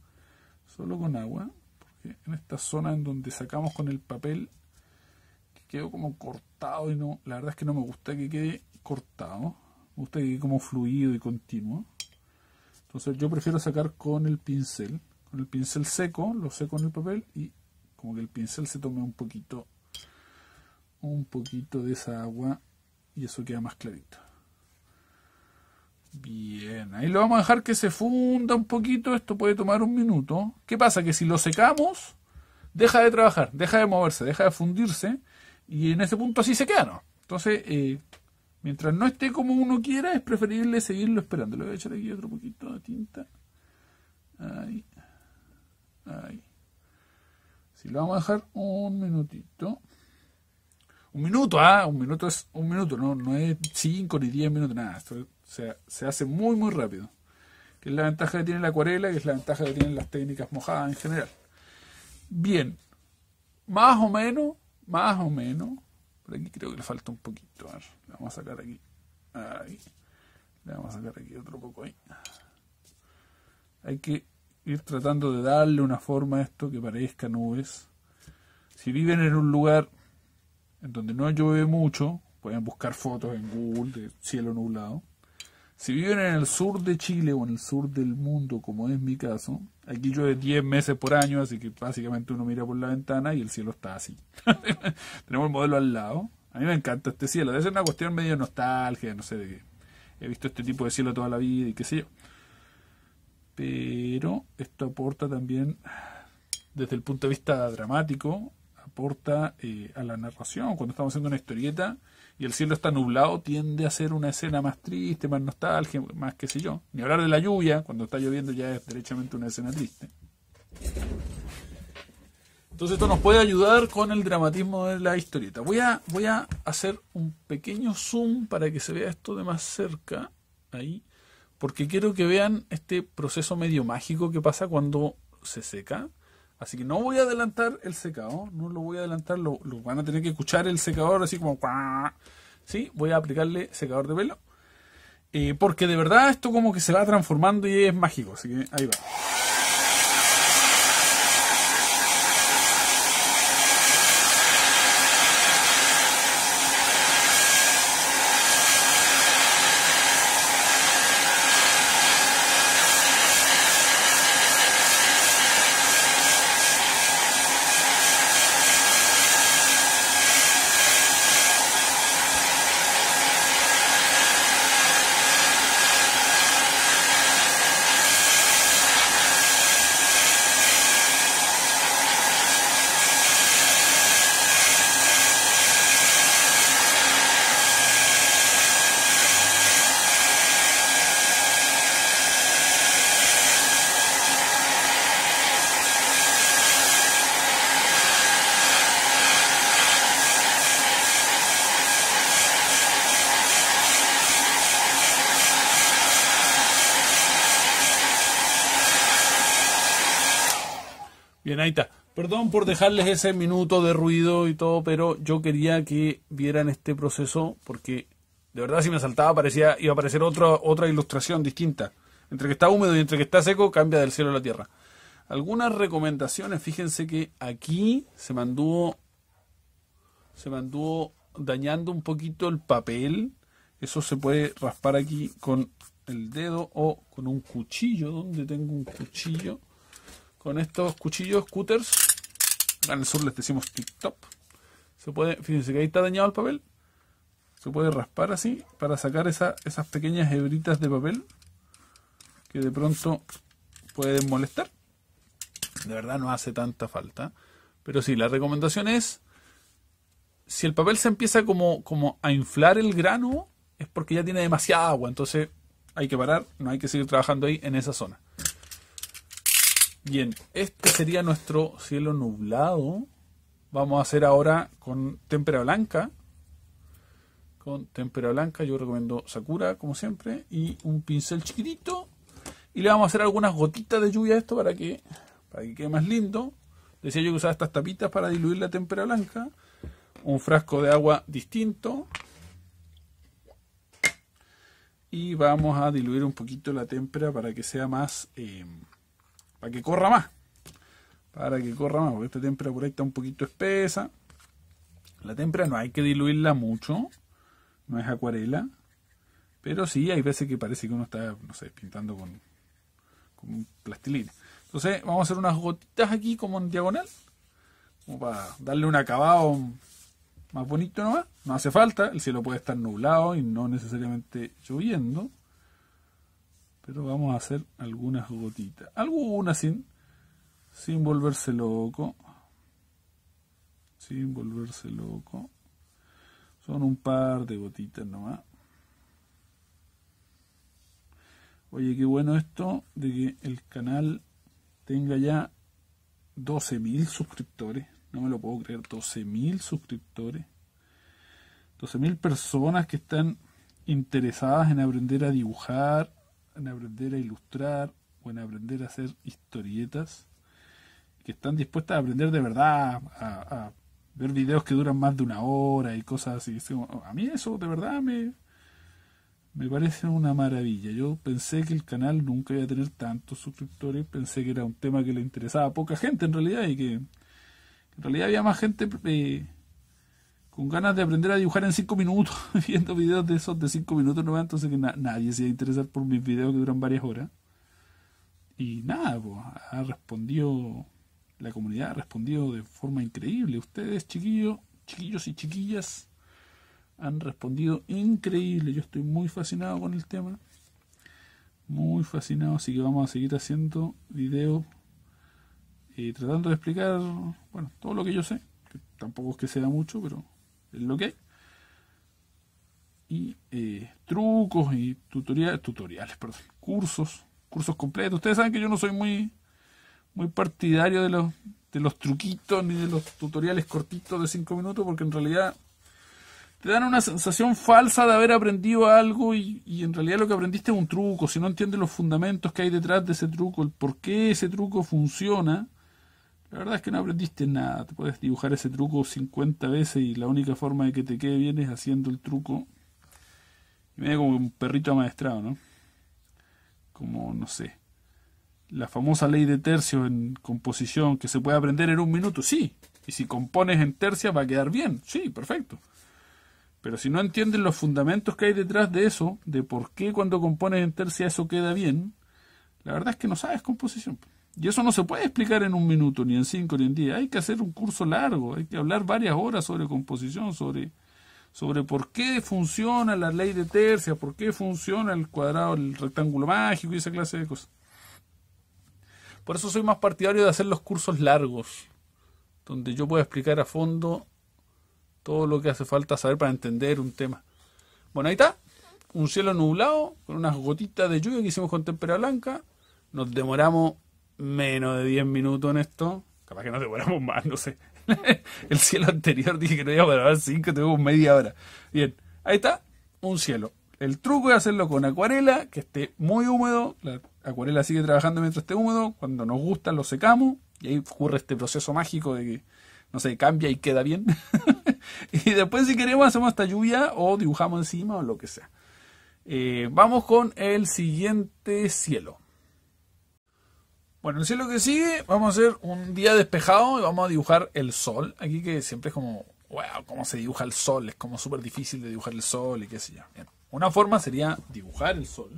solo con agua, porque en esta zona en donde sacamos con el papel, que quedó como cortado y no, la verdad es que no me gusta que quede cortado, me gusta que quede como fluido y continuo. Entonces yo prefiero sacar con el pincel, con el pincel seco, lo seco en el papel y como que el pincel se tome un poquito un poquito de esa agua y eso queda más clarito. Bien, ahí lo vamos a dejar que se funda un poquito, esto puede tomar un minuto. ¿Qué pasa? Que si lo secamos, deja de trabajar, deja de moverse, deja de fundirse y en ese punto así se queda, ¿no? Entonces, eh, mientras no esté como uno quiera, es preferible seguirlo esperando. Le voy a echar aquí otro poquito de tinta. Ahí. Ahí. Si lo vamos a dejar un minutito. Un minuto, ah, un minuto es un minuto, no, no es cinco ni diez minutos, nada. Esto se, se hace muy, muy rápido. Que es la ventaja que tiene la acuarela, que es la ventaja que tienen las técnicas mojadas en general. Bien, más o menos, más o menos, por aquí creo que le falta un poquito. A ver, le vamos a sacar aquí. Ahí. Le vamos a sacar aquí otro poco ahí. Hay que ir tratando de darle una forma a esto que parezca nubes. Si viven en un lugar en donde no llueve mucho, pueden buscar fotos en Google de cielo nublado. Si viven en el sur de Chile o en el sur del mundo, como es mi caso, aquí llueve 10 meses por año, así que básicamente uno mira por la ventana y el cielo está así. Tenemos el modelo al lado. A mí me encanta este cielo. Debe ser una cuestión medio nostálgica, no sé de qué. He visto este tipo de cielo toda la vida y qué sé yo. Pero esto aporta también, desde el punto de vista dramático, aporta eh, a la narración. Cuando estamos haciendo una historieta y el cielo está nublado, tiende a ser una escena más triste, más nostálgica, más que sé yo. Ni hablar de la lluvia, cuando está lloviendo ya es derechamente una escena triste. Entonces esto nos puede ayudar con el dramatismo de la historieta. Voy a, voy a hacer un pequeño zoom para que se vea esto de más cerca. Ahí. Porque quiero que vean este proceso medio mágico que pasa cuando se seca. Así que no voy a adelantar el secado. No lo voy a adelantar. Lo, van a tener que escuchar el secador así como... Sí, voy a aplicarle secador de pelo. Eh, porque de verdad esto como que se va transformando y es mágico. Así que ahí va. Bien, ahí está. Perdón por dejarles ese minuto de ruido y todo, pero yo quería que vieran este proceso porque de verdad si me saltaba parecía iba a aparecer otra otra ilustración distinta. Entre que está húmedo y entre que está seco cambia del cielo a la tierra. Algunas recomendaciones, fíjense que aquí se mantuvo se mantuvo dañando un poquito el papel. Eso se puede raspar aquí con el dedo o con un cuchillo. donde tengo un cuchillo? con estos cuchillos cutters. El sur les decimos tip-top. Se puede, fíjense que ahí está dañado el papel. Se puede raspar así para sacar esa, esas pequeñas hebritas de papel que de pronto pueden molestar. De verdad no hace tanta falta. Pero sí, la recomendación es, si el papel se empieza como, como a inflar el grano, es porque ya tiene demasiada agua. Entonces hay que parar, no hay que seguir trabajando ahí en esa zona. Bien, este sería nuestro cielo nublado. Vamos a hacer ahora con témpera blanca. Con témpera blanca, yo recomiendo Sakura, como siempre, y un pincel chiquitito. Y le vamos a hacer algunas gotitas de lluvia a esto para que, para que quede más lindo. Decía yo que usaba estas tapitas para diluir la témpera blanca. Un frasco de agua distinto. Y vamos a diluir un poquito la témpera para que sea más... Eh, para que corra más. Para que corra más, porque esta témpera por ahí está un poquito espesa. La témpera no hay que diluirla mucho, no es acuarela, pero sí hay veces que parece que uno está, no sé, pintando con, con plastilina. Entonces vamos a hacer unas gotitas aquí como en diagonal, como para darle un acabado más bonito nomás. No hace falta, el cielo puede estar nublado y no necesariamente lloviendo pero vamos a hacer algunas gotitas. Algunas sin, sin volverse loco. Sin volverse loco. Son un par de gotitas nomás. Oye, qué bueno esto de que el canal tenga ya 12.000 suscriptores. No me lo puedo creer, 12.000 suscriptores. 12.000 personas que están interesadas en aprender a dibujar, en aprender a ilustrar o en aprender a hacer historietas, que están dispuestas a aprender de verdad, a, ver videos que duran más de una hora y cosas así. A mí eso de verdad me, me parece una maravilla. Yo pensé que el canal nunca iba a tener tantos suscriptores, pensé que era un tema que le interesaba a poca gente en realidad y que, en realidad había más gente eh, con ganas de aprender a dibujar en 5 minutos, viendo videos de esos de 5 minutos nomás, entonces que nadie se iba a interesar por mis videos que duran varias horas. Y nada, pues, ha respondido, la comunidad ha respondido de forma increíble. Ustedes, chiquillos, chiquillos y chiquillas, han respondido increíble. Yo estoy muy fascinado con el tema. Muy fascinado, así que vamos a seguir haciendo videos y tratando de explicar, bueno, todo lo que yo sé tampoco es que sea mucho, pero lo que. Y eh, trucos y tutoriales, tutoriales, perdón, cursos, cursos completos. Ustedes saben que yo no soy muy, muy partidario de los, de los truquitos ni de los tutoriales cortitos de 5 minutos, porque en realidad te dan una sensación falsa de haber aprendido algo y, y, en realidad lo que aprendiste es un truco. Si no entiendes los fundamentos que hay detrás de ese truco, el por qué ese truco funciona, la verdad es que no aprendiste nada. Te puedes dibujar ese truco 50 veces y la única forma de que te quede bien es haciendo el truco. Y me como un perrito amaestrado, ¿no? Como, no sé, la famosa ley de tercios en composición que se puede aprender en un minuto, sí. Y si compones en tercia va a quedar bien, sí, perfecto. Pero si no entiendes los fundamentos que hay detrás de eso, de por qué cuando compones en tercia eso queda bien, la verdad es que no sabes composición. Y eso no se puede explicar en un minuto, ni en cinco, ni en diez. Hay que hacer un curso largo, hay que hablar varias horas sobre composición, sobre, sobre por qué funciona la ley de tercia, por qué funciona el cuadrado, el rectángulo mágico y esa clase de cosas. Por eso soy más partidario de hacer los cursos largos, donde yo pueda explicar a fondo todo lo que hace falta saber para entender un tema. Bueno, ahí está, un cielo nublado, con unas gotitas de lluvia que hicimos con tempera blanca. Nos demoramos menos de 10 minutos en esto. Capaz que nos demoramos más, no sé. El cielo anterior dije que no iba a grabar 5, tuvimos media hora. Bien, ahí está, un cielo. El truco es hacerlo con acuarela, que esté muy húmedo. La acuarela sigue trabajando mientras esté húmedo. Cuando nos gusta lo secamos. Y ahí ocurre este proceso mágico de que, no sé, cambia y queda bien. y después si queremos hacemos esta lluvia o dibujamos encima o lo que sea. Eh, vamos con el siguiente cielo. Bueno, el cielo que sigue, vamos a hacer un día despejado y vamos a dibujar el sol. Aquí que siempre es como, wow, cómo se dibuja el sol. Es como súper difícil de dibujar el sol y qué sé yo. Bien. Una forma sería dibujar el sol.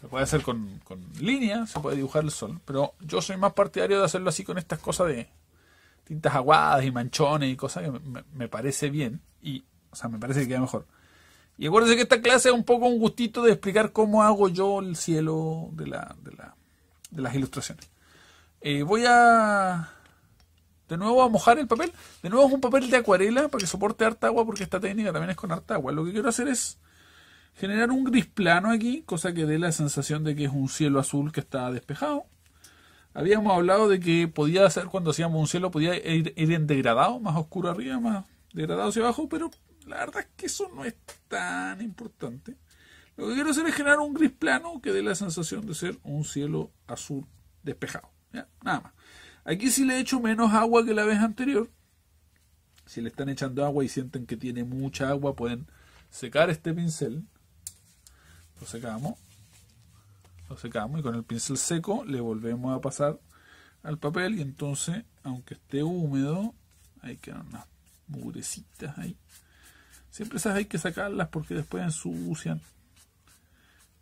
Se puede hacer con, con línea, se puede dibujar el sol. Pero yo soy más partidario de hacerlo así con estas cosas de tintas aguadas y manchones y cosas que me, parece bien. Y, o sea, me parece que queda mejor. Y acuérdense que esta clase es un poco un gustito de explicar cómo hago yo el cielo de la, de la de las ilustraciones. Eh, voy a de nuevo a mojar el papel. De nuevo es un papel de acuarela para que soporte harta agua porque esta técnica también es con harta agua. Lo que quiero hacer es generar un gris plano aquí, cosa que dé la sensación de que es un cielo azul que está despejado. Habíamos hablado de que podía ser cuando hacíamos un cielo, podía ir, ir en degradado, más oscuro arriba, más degradado hacia abajo, pero la verdad es que eso no es tan importante. Lo que quiero hacer es generar un gris plano que dé la sensación de ser un cielo azul despejado. Nada más. Aquí si le echo menos agua que la vez anterior. Si le están echando agua y sienten que tiene mucha agua, pueden secar este pincel. Lo secamos. Lo secamos y con el pincel seco le volvemos a pasar al papel y entonces, aunque esté húmedo, hay que unas mugrecitas ahí. Siempre esas hay que sacarlas porque después ensucian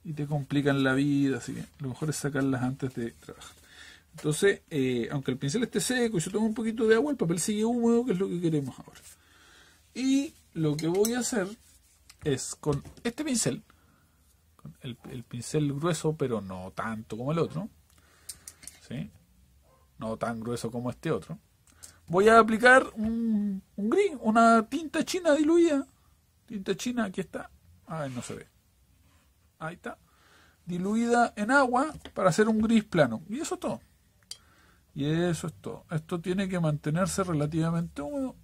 y te complican la vida, así que lo mejor es sacarlas antes de trabajar. Entonces, eh, aunque el pincel esté seco y se toma un poquito de agua, el papel sigue húmedo, que es lo que queremos ahora. Y lo que voy a hacer es con este pincel, el pincel grueso, pero no tanto como el otro, ¿sí? no tan grueso como este otro, voy a aplicar un, un gris, una tinta china diluida. Tinta china, aquí está. Ay, no se ve ahí está, diluida en agua para hacer un gris plano. Y eso es todo. Y eso es todo. Esto tiene que mantenerse relativamente húmedo.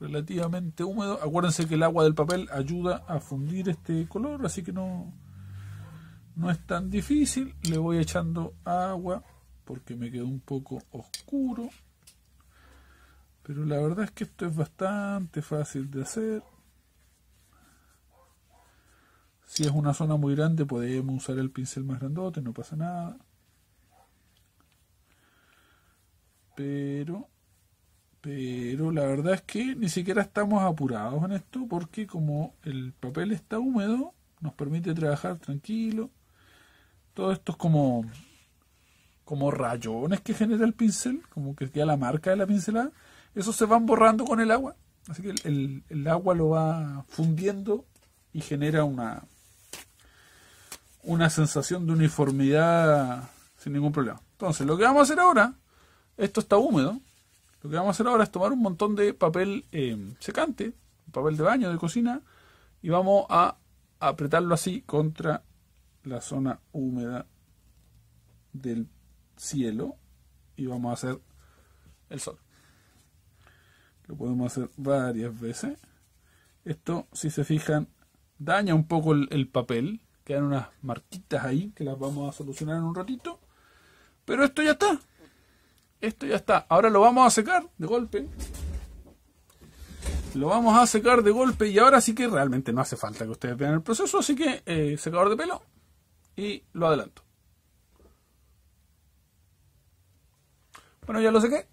Relativamente húmedo. Acuérdense que el agua del papel ayuda a fundir este color, así que no, no es tan difícil. Le voy echando agua porque me quedó un poco oscuro. Pero la verdad es que esto es bastante fácil de hacer. Si es una zona muy grande podemos usar el pincel más grandote, no pasa nada. Pero, pero la verdad es que ni siquiera estamos apurados en esto porque como el papel está húmedo, nos permite trabajar tranquilo. Todo esto es como, como rayones que genera el pincel, como que queda la marca de la pincelada. Esos se van borrando con el agua. Así que el, el agua lo va fundiendo y genera una, una sensación de uniformidad sin ningún problema. Entonces, lo que vamos a hacer ahora, esto está húmedo, Lo que vamos a hacer ahora es tomar un montón de papel eh, secante, papel de baño, de cocina, y vamos a apretarlo así contra la zona húmeda del cielo y vamos a hacer el sol. Lo podemos hacer varias veces. Esto, si se fijan, daña un poco el, papel. Quedan unas marquitas ahí que las vamos a solucionar en un ratito. Pero esto ya está. Esto ya está. Ahora lo vamos a secar de golpe. Lo vamos a secar de golpe y ahora sí que realmente no hace falta que ustedes vean el proceso. Así que eh, secador de pelo y lo adelanto. Bueno, ya lo sequé.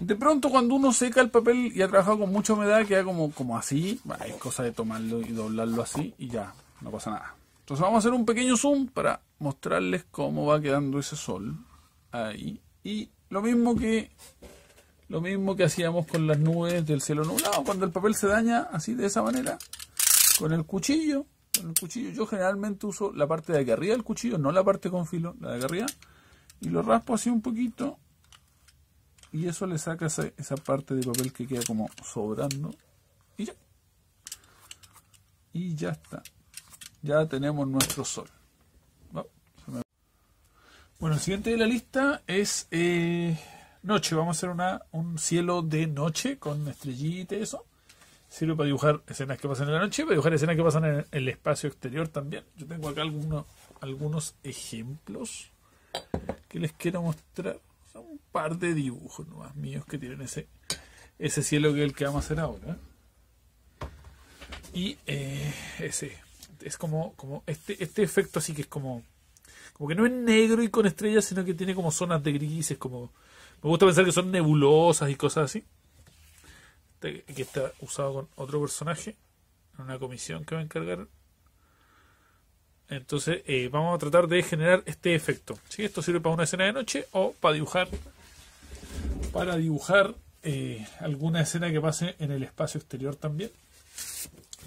De pronto cuando uno seca el papel y ha trabajado con mucha humedad queda como, como así. es cosa de tomarlo y doblarlo así y ya, no pasa nada. Entonces vamos a hacer un pequeño zoom para mostrarles cómo va quedando ese sol ahí. Y lo mismo que lo mismo que hacíamos con las nubes del cielo nublado, cuando el papel se daña así de esa manera, con el cuchillo, con el cuchillo, yo generalmente uso la parte de aquí arriba del cuchillo, no la parte con filo, la de aquí arriba, y lo raspo así un poquito y eso le saca esa, parte de papel que queda como sobrando. Y ya. Y ya está. Ya tenemos nuestro sol. Bueno el siguiente de la lista es eh, noche. Vamos a hacer un cielo de noche con estrellitas y eso. Sirve para dibujar escenas que pasan en la noche para dibujar escenas que pasan en el espacio exterior también. Yo tengo acá algunos algunos ejemplos que les quiero mostrar. Par de dibujos nomás míos que tienen ese, ese cielo que es el que vamos a hacer ahora. Y eh, ese es como, como este, este efecto así que es como, como que no es negro y con estrellas, sino que tiene como zonas de grises, como me gusta pensar que son nebulosas y cosas así. Este, que está usado con otro personaje en una comisión que va a encargar entonces eh, vamos a tratar de generar este efecto. ¿sí? Esto sirve para una escena de noche o para dibujar, para dibujar eh, alguna escena que pase en el espacio exterior también.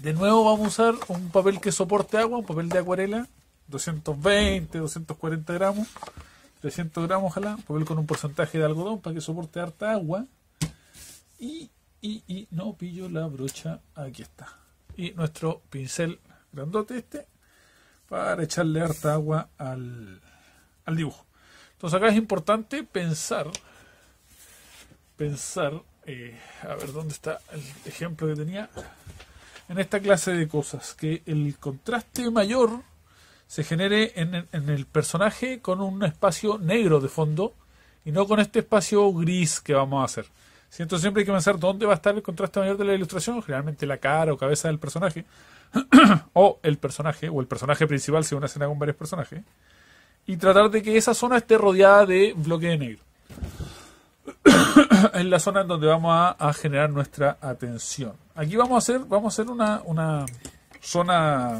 De nuevo vamos a usar un papel que soporte agua, un papel de acuarela, 220, 240 gramos, 300 gramos ojalá, papel con un porcentaje de algodón para que soporte harta agua. Y, y, y no pillo la brocha, aquí está. Y nuestro pincel grandote este para echarle harta agua al, dibujo. Entonces acá es importante pensar, pensar, eh, a ver dónde está el ejemplo que tenía, en esta clase de cosas, que el contraste mayor se genere en, el personaje con un espacio negro de fondo y no con este espacio gris que vamos a hacer. Entonces siempre hay que pensar dónde va a estar el contraste mayor de la ilustración, generalmente la cara o cabeza del personaje, o el personaje, o el personaje principal, si una escena con varios personajes, y tratar de que esa zona esté rodeada de bloque de negro. es la zona en donde vamos a, generar nuestra atención. Aquí vamos a hacer, vamos a hacer una, una zona,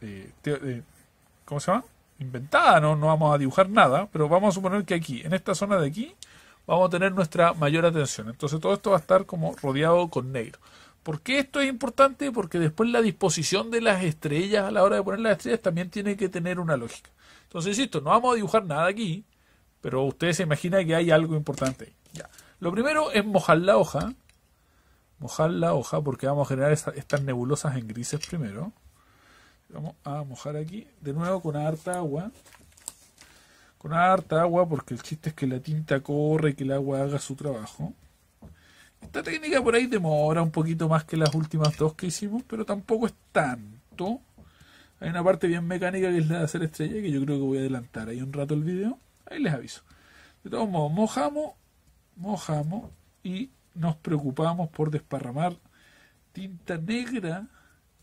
eh, eh, ¿cómo se llama? Inventada, ¿no? no vamos a dibujar nada, pero vamos a suponer que aquí, en esta zona de aquí, vamos a tener nuestra mayor atención. Entonces todo esto va a estar como rodeado con negro. ¿Por qué esto es importante? Porque después la disposición de las estrellas a la hora de poner las estrellas también tiene que tener una lógica. Entonces, insisto, no vamos a dibujar nada aquí, pero ustedes se imaginan que hay algo importante ahí. Lo primero es mojar la hoja. Mojar la hoja porque vamos a generar estas nebulosas en grises primero. Vamos a mojar aquí de nuevo con harta agua. Con harta agua porque el chiste es que la tinta corre y que el agua haga su trabajo. Esta técnica por ahí demora un poquito más que las últimas dos que hicimos, pero tampoco es tanto. Hay una parte bien mecánica que es la de hacer estrella, que yo creo que voy a adelantar ahí un rato el video. Ahí les aviso. De todos modos, mojamos, mojamos y nos preocupamos por desparramar tinta negra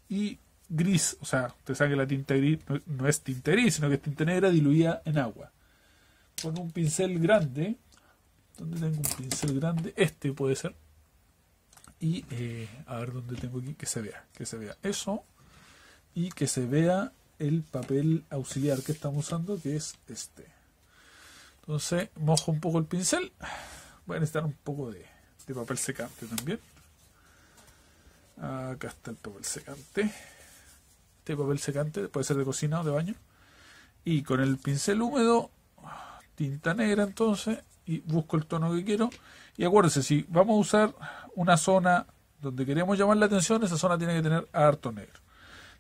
y gris. O sea, ustedes saben que la tinta gris no es tinta gris, sino que es tinta negra diluida en agua. Con un pincel grande, donde tengo un pincel grande, este puede ser y eh, a ver dónde tengo aquí que se vea que se vea eso y que se vea el papel auxiliar que estamos usando que es este entonces mojo un poco el pincel voy a necesitar un poco de, papel secante también acá está el papel secante este papel secante puede ser de cocina o de baño y con el pincel húmedo tinta negra entonces y busco el tono que quiero. Y acuérdense, si vamos a usar una zona donde queremos llamar la atención, esa zona tiene que tener harto negro.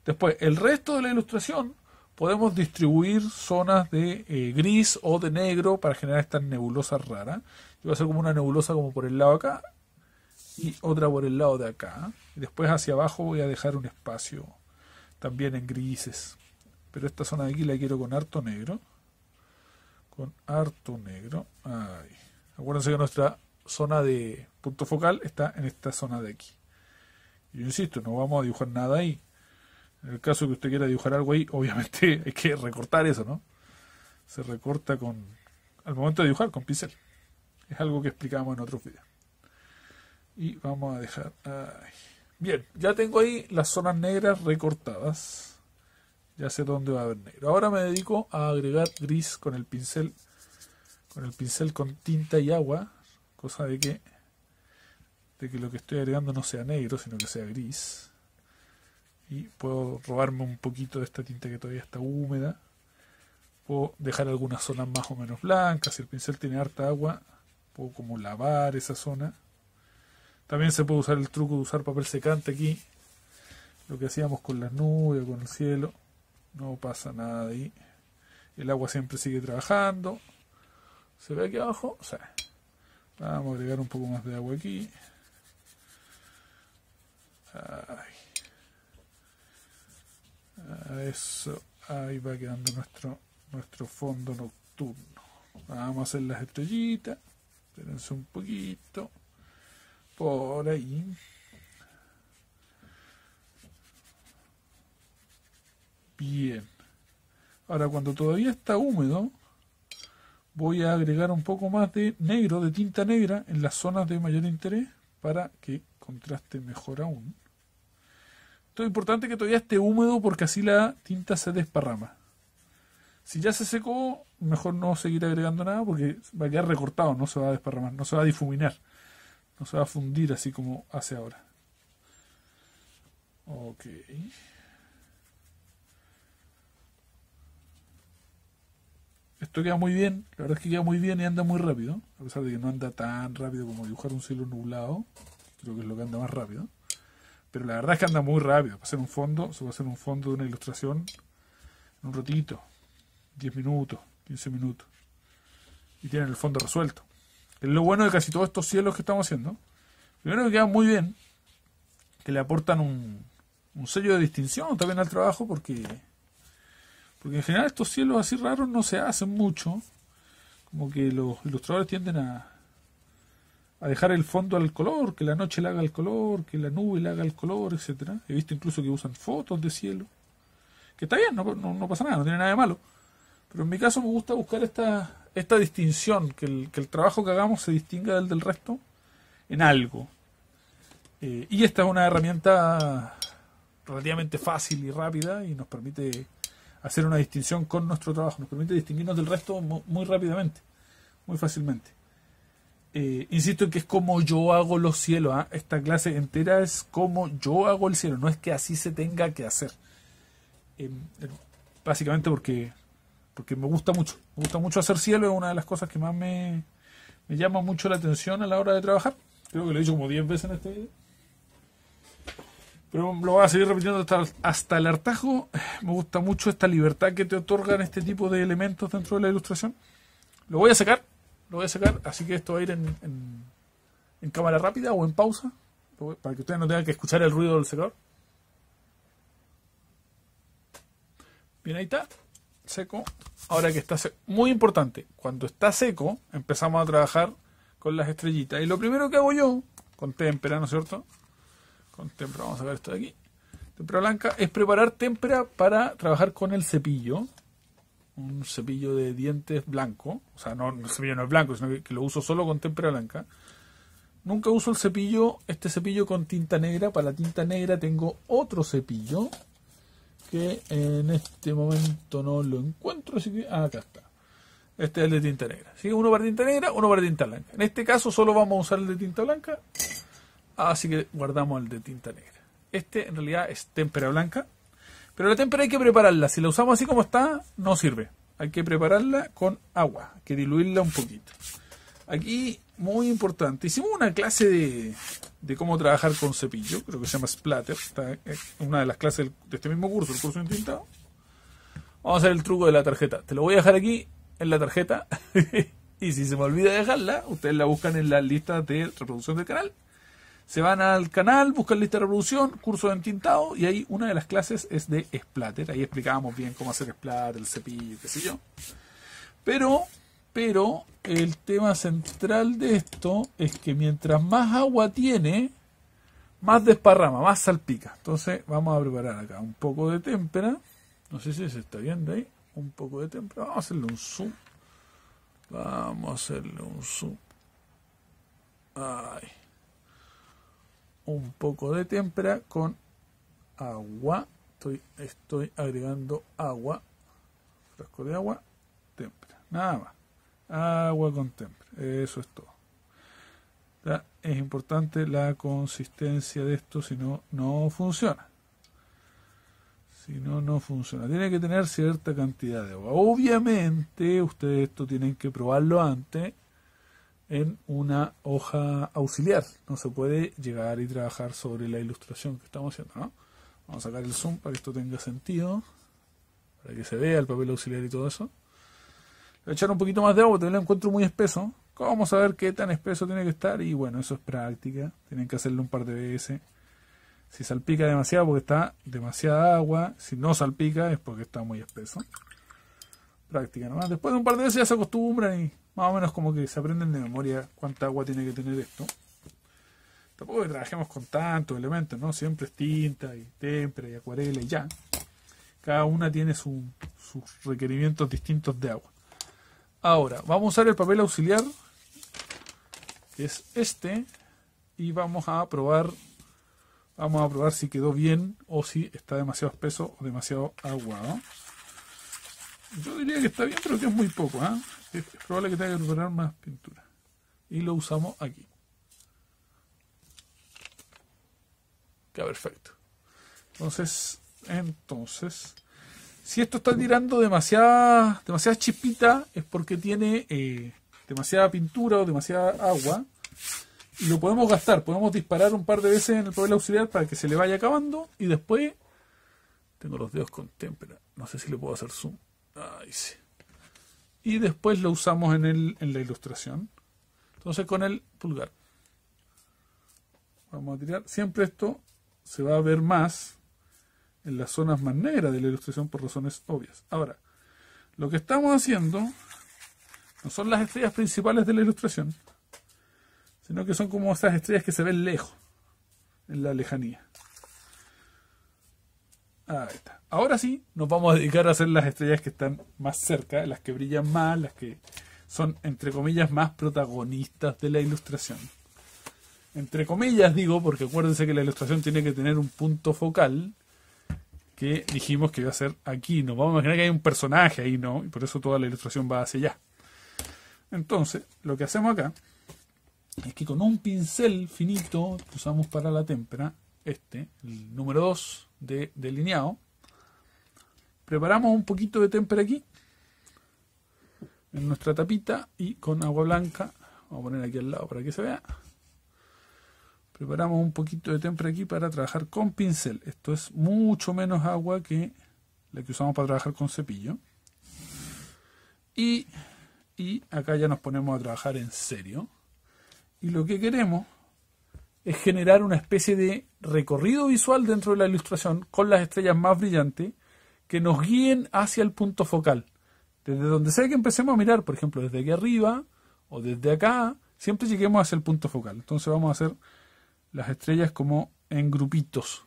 Después, el resto de la ilustración podemos distribuir zonas de eh, gris o de negro para generar estas nebulosas raras. Yo voy a hacer como una nebulosa como por el lado acá y otra por el lado de acá. Y después hacia abajo voy a dejar un espacio también en grises. Pero esta zona de aquí la quiero con harto negro. Con harto negro. Acuérdense que nuestra zona de punto focal está en esta zona de aquí. Yo insisto, no vamos a dibujar nada ahí. En el caso que usted quiera dibujar algo ahí, obviamente hay que recortar eso, ¿no? Se recorta con al momento de dibujar con pincel. Es algo que explicamos en otros videos. Y vamos a dejar... Bien, ya tengo ahí las zonas negras recortadas. Ya sé dónde va a haber negro. Ahora me dedico a agregar gris con el pincel con el pincel con tinta y agua, cosa de que de que lo que estoy agregando no sea negro, sino que sea gris y puedo robarme un poquito de esta tinta que todavía está húmeda puedo dejar algunas zonas más o menos blancas si el pincel tiene harta agua puedo como lavar esa zona también se puede usar el truco de usar papel secante aquí lo que hacíamos con las nubes con el cielo no pasa nada ahí el agua siempre sigue trabajando se ve aquí abajo vamos a agregar un poco más de agua aquí Ay. Eso, ahí va quedando nuestro, nuestro fondo nocturno. Vamos a hacer las estrellitas. Espérense un poquito. Por ahí. Bien. Ahora cuando todavía está húmedo, voy a agregar un poco más de negro, de tinta negra, en las zonas de mayor interés para que contraste mejor aún. Es importante que todavía esté húmedo porque así la tinta se desparrama. Si ya se secó, mejor no seguir agregando nada porque va a quedar recortado, no se va a desparramar, no se va a difuminar, no se va a fundir así como hace ahora. Ok. Esto queda muy bien, la verdad es que queda muy bien y anda muy rápido, a pesar de que no anda tan rápido como dibujar un cielo nublado, creo que es lo que anda más rápido. Pero la verdad es que anda muy rápido. Para hacer un fondo, se va a hacer un fondo de una ilustración en un ratito. 10 minutos, 15 minutos. Y tienen el fondo resuelto. Es lo bueno de casi todos estos cielos que estamos haciendo. Primero que quedan muy bien. Que le aportan un, un sello de distinción también al trabajo porque porque en general estos cielos así raros no se hacen mucho como que los ilustradores tienden a, a dejar el fondo al color, que la noche le haga el color, que la nube le haga el color, etcétera. He visto incluso que usan fotos de cielo, que está bien, no, no, pasa nada, no tiene nada de malo. Pero en mi caso me gusta buscar esta, esta distinción, que el, que el trabajo que hagamos se distinga del del resto en algo. Eh, y esta es una herramienta relativamente fácil y rápida y nos permite hacer una distinción con nuestro trabajo, nos permite distinguirnos del resto muy rápidamente, muy fácilmente. Eh, insisto en que es como yo hago los cielos. ¿ah? Esta clase entera es como yo hago el cielo, no es que así se tenga que hacer. Em, em, básicamente porque, porque me gusta mucho. Me gusta mucho hacer cielo, es una de las cosas que más me, me llama mucho la atención a la hora de trabajar. Creo que lo he dicho como 10 veces en este video. Pero lo voy a seguir repitiendo hasta, hasta el hartajo. Me gusta mucho esta libertad que te otorgan este tipo de elementos dentro de la ilustración. Lo voy a sacar lo voy a sacar, así que esto va a ir en, en, cámara rápida o en pausa, para que ustedes no tengan que escuchar el ruido del secador. Bien, ahí está, seco. Ahora que está seco, muy importante, cuando está seco, empezamos a trabajar con las estrellitas. Y lo primero que hago yo, con témpera, ¿no es cierto? Con témpera, vamos a ver esto de aquí. Témpera blanca, es preparar témpera para trabajar con el cepillo un cepillo de dientes blanco, o sea, no, el cepillo no es blanco, sino que, lo uso solo con témpera blanca. Nunca uso el cepillo, este cepillo con tinta negra. Para la tinta negra tengo otro cepillo que en este momento no lo encuentro, así que ah, acá está. Este es el de tinta negra. Que uno para tinta negra, uno para tinta blanca. En este caso solo vamos a usar el de tinta blanca, así que guardamos el de tinta negra. Este en realidad es témpera blanca, pero la témpera hay que prepararla. Si la usamos así como está, no sirve. Hay que prepararla con agua, hay que diluirla un poquito. Aquí, muy importante, hicimos una clase de, de cómo trabajar con cepillo, creo que se llama Splatter, está en una de las clases de este mismo curso, el curso de intintado. Vamos a hacer el truco de la tarjeta. Te lo voy a dejar aquí en la tarjeta. y si se me olvida dejarla, ustedes la buscan en la lista de reproducción del canal. Se van al canal, buscan lista de reproducción, curso de entintado, y ahí una de las clases es de splatter. Ahí explicábamos bien cómo hacer splatter, el cepillo, qué sé yo. Pero, pero, el tema central de esto es que mientras más agua tiene, más desparrama, más salpica. Entonces vamos a preparar acá un poco de témpera. No sé si se está viendo ahí. Un poco de témpera. Vamos a hacerle un zoom. Vamos a hacerle un zoom. Ay. Un poco de témpera con agua. Estoy, estoy agregando agua. Frasco de agua. Témpera. Nada más. Agua con témpera. Eso es todo. Es importante la consistencia de esto, si no, no funciona. Si no, no funciona. Tiene que tener cierta cantidad de agua. Obviamente, ustedes esto tienen que probarlo antes en una hoja auxiliar. No se puede llegar y trabajar sobre la ilustración que estamos haciendo. Vamos a sacar el zoom para que esto tenga sentido, para que se vea el papel auxiliar y todo eso. A echar un poquito más de agua, porque lo encuentro muy espeso. ¿Cómo saber qué tan espeso tiene que estar? Y bueno, eso es práctica. Tienen que hacerlo un par de veces. Si salpica demasiado porque está demasiada agua, si no salpica es porque está muy espeso. Práctica nomás. Después de un par de veces ya se acostumbran y más o menos como que se aprenden de memoria cuánta agua tiene que tener esto. Tampoco que trabajemos con tantos elementos, ¿no? Siempre es tinta y témpera y acuarela y ya. Cada una tiene sus requerimientos distintos de agua. Ahora, vamos a usar el papel auxiliar, que es este, y vamos a probar Vamos a probar si quedó bien o si está demasiado espeso o demasiado aguado. Yo diría que está bien, pero que es muy poco. ¿eh? Es probable que tenga que preparar más pintura. Y lo usamos aquí. Queda perfecto. Entonces, entonces, si esto está tirando demasiada, demasiada chispita, es porque tiene eh, demasiada pintura o demasiada agua y lo podemos gastar. Podemos disparar un par de veces en el papel auxiliar para que se le vaya acabando y después tengo los dedos con témpera. No sé si le puedo hacer zoom. Ahí sí. Y después lo usamos en, el, en la ilustración. Entonces con el pulgar. Vamos a tirar. Siempre esto se va a ver más en las zonas más negras de la ilustración por razones obvias. Ahora, lo que estamos haciendo no son las estrellas principales de la ilustración, sino que son como esas estrellas que se ven lejos, en la lejanía. Ahí está. Ahora sí, nos vamos a dedicar a hacer las estrellas que están más cerca, las que brillan más, las que son, entre comillas, más protagonistas de la ilustración. Entre comillas digo, porque acuérdense que la ilustración tiene que tener un punto focal, que dijimos que iba a ser aquí. Nos vamos a imaginar que hay un personaje ahí, ¿no? Y por eso toda la ilustración va hacia allá. Entonces, lo que hacemos acá es que con un pincel finito usamos para la témpera, este, el número 2 de delineado, preparamos un poquito de témpera aquí, en nuestra tapita, y con agua blanca, vamos a poner aquí al lado para que se vea, preparamos un poquito de témpera aquí para trabajar con pincel. Esto es mucho menos agua que la que usamos para trabajar con cepillo. Y, y acá ya nos ponemos a trabajar en serio. Y lo que queremos es generar una especie de recorrido visual dentro de la ilustración con las estrellas más brillantes que nos guíen hacia el punto focal. Desde donde sea que empecemos a mirar, por ejemplo, desde aquí arriba o desde acá, siempre lleguemos hacia el punto focal. Entonces vamos a hacer las estrellas como en grupitos.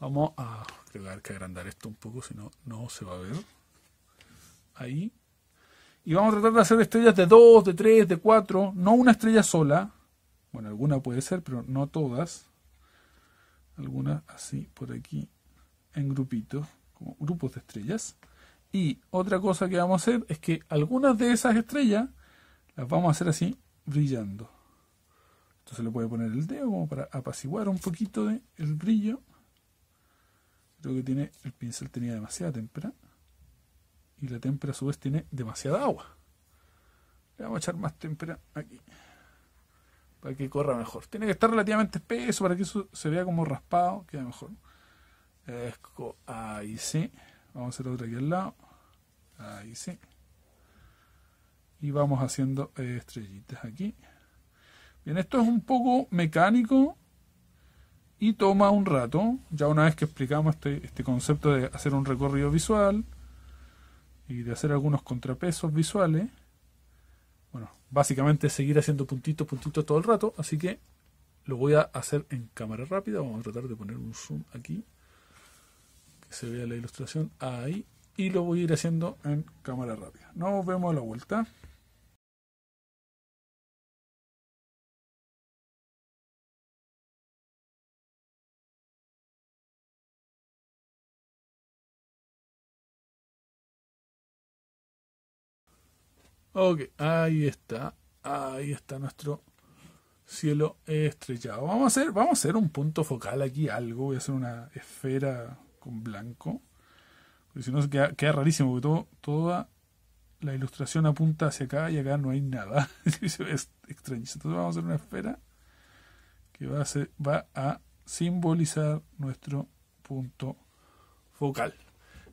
Vamos a, creo que agrandar esto un poco, si no, no se va a ver. Ahí. Y vamos a tratar de hacer estrellas de 2, de 3, de 4, no una estrella sola, bueno, alguna puede ser, pero no todas. Algunas así por aquí en grupitos, como grupos de estrellas. Y otra cosa que vamos a hacer es que algunas de esas estrellas las vamos a hacer así brillando. Entonces le puede poner el dedo como para apaciguar un poquito de el brillo. Creo que tiene el pincel tenía demasiada témpera y la témpera a su vez tiene demasiada agua. Le vamos a echar más témpera aquí. Para que corra mejor. Tiene que estar relativamente espeso para que eso se vea como raspado. Queda mejor. Ahí sí. Vamos a hacer otra aquí al lado. Ahí sí. Y vamos haciendo estrellitas aquí. Bien, esto es un poco mecánico y toma un rato. Ya una vez que explicamos este, este concepto de hacer un recorrido visual y de hacer algunos contrapesos visuales, bueno, básicamente seguir haciendo puntitos, puntitos todo el rato. Así que lo voy a hacer en cámara rápida. Vamos a tratar de poner un zoom aquí. Que se vea la ilustración ahí. Y lo voy a ir haciendo en cámara rápida. Nos vemos a la vuelta. Ok, ahí está. Ahí está nuestro cielo estrellado. Vamos a hacer, vamos a hacer un punto focal aquí, algo. Voy a hacer una esfera con blanco. Porque si no queda, queda rarísimo, porque todo, toda la ilustración apunta hacia acá y acá no hay nada. Ve extraño. Entonces vamos a hacer una esfera que va a, va a simbolizar nuestro punto focal.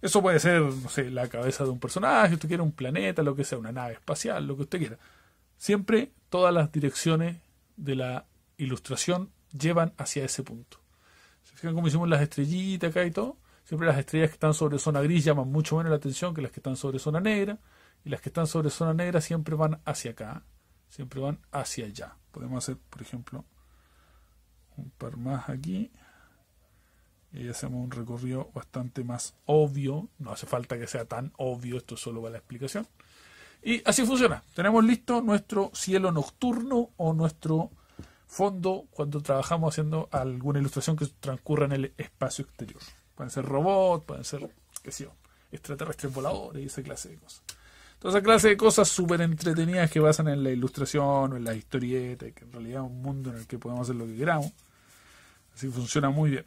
Eso puede ser, no sé, la cabeza de un personaje, usted quiere un planeta, lo que sea, una nave espacial, lo que usted quiera. Siempre todas las direcciones de la ilustración llevan hacia ese punto. ¿Se fijan cómo hicimos las estrellitas acá y todo? Siempre las estrellas que están sobre zona gris llaman mucho menos la atención que las que están sobre zona negra. Y las que están sobre zona negra siempre van hacia acá. Siempre van hacia allá. Podemos hacer, por ejemplo, un par más aquí y hacemos un recorrido bastante más obvio. No hace falta que sea tan obvio, esto solo va la explicación. Y así funciona. Tenemos listo nuestro cielo nocturno o nuestro fondo cuando trabajamos haciendo alguna ilustración que transcurra en el espacio exterior. Pueden ser robots, pueden ser, qué sé yo, extraterrestres voladores y esa clase de cosas. Toda esa clase de cosas súper entretenidas que basan en la ilustración o en la historieta, que en realidad es un mundo en el que podemos hacer lo que queramos. Así funciona muy bien.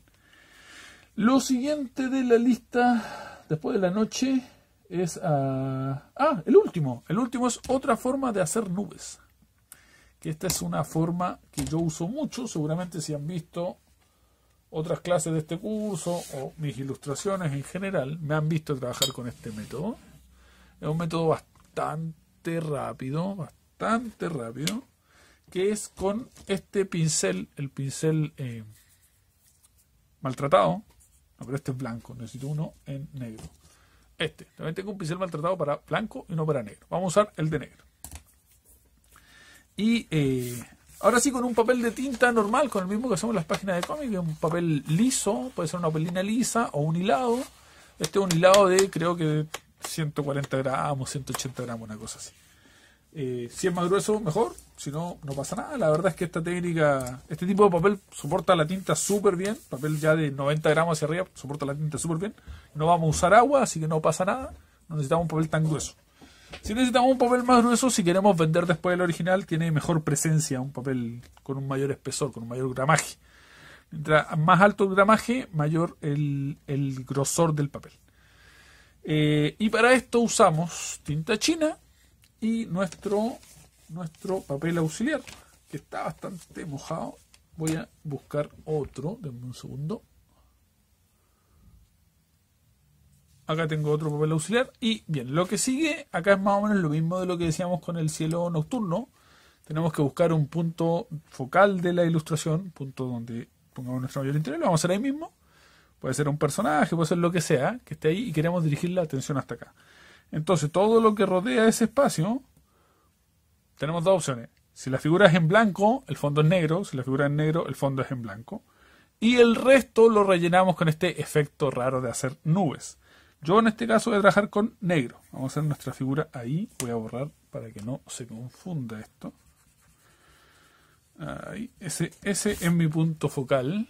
Lo siguiente de la lista después de la noche es... ah, ah el último. El último es otra forma de hacer nubes. Que esta es una forma que yo uso mucho. Seguramente si han visto otras clases de este curso o mis ilustraciones en general, me han visto trabajar con este método. Es un método bastante rápido, bastante rápido, que es con este pincel, el pincel eh, maltratado, no, pero este es blanco. Necesito uno en negro. Este. También tengo un pincel maltratado para blanco y no para negro. Vamos a usar el de negro. Y eh, ahora sí con un papel de tinta normal, con el mismo que hacemos en las páginas de cómic, un papel liso, puede ser una pelina lisa o un hilado. Este es un hilado de creo que 140 gramos, 180 gramos, una cosa así. Eh, si es más grueso, mejor. Si no, no pasa nada. La verdad es que esta técnica, este tipo de papel soporta la tinta súper bien. Papel ya de 90 gramos hacia arriba soporta la tinta súper bien. No vamos a usar agua, así que no pasa nada. No necesitamos un papel tan grueso. Si necesitamos un papel más grueso, si queremos vender después del original, tiene mejor presencia, un papel con un mayor espesor, con un mayor gramaje. Mientras más alto el gramaje, mayor el, grosor del papel. Eh, y para esto usamos tinta china, y nuestro, nuestro papel auxiliar, que está bastante mojado. Voy a buscar otro, denme un segundo. Acá tengo otro papel auxiliar. Y bien, lo que sigue acá es más o menos lo mismo de lo que decíamos con el cielo nocturno. Tenemos que buscar un punto focal de la ilustración, punto donde pongamos nuestro mayor interés. Lo vamos a hacer ahí mismo. Puede ser un personaje, puede ser lo que sea, que esté ahí y queremos dirigir la atención hasta acá. Entonces, todo lo que rodea ese espacio, tenemos dos opciones. Si la figura es en blanco, el fondo es negro. Si la figura es en negro, el fondo es en blanco. Y el resto lo rellenamos con este efecto raro de hacer nubes. Yo en este caso voy a trabajar con negro. Vamos a hacer nuestra figura ahí. Voy a borrar para que no se confunda esto. Ahí. Ese, ese es mi punto focal.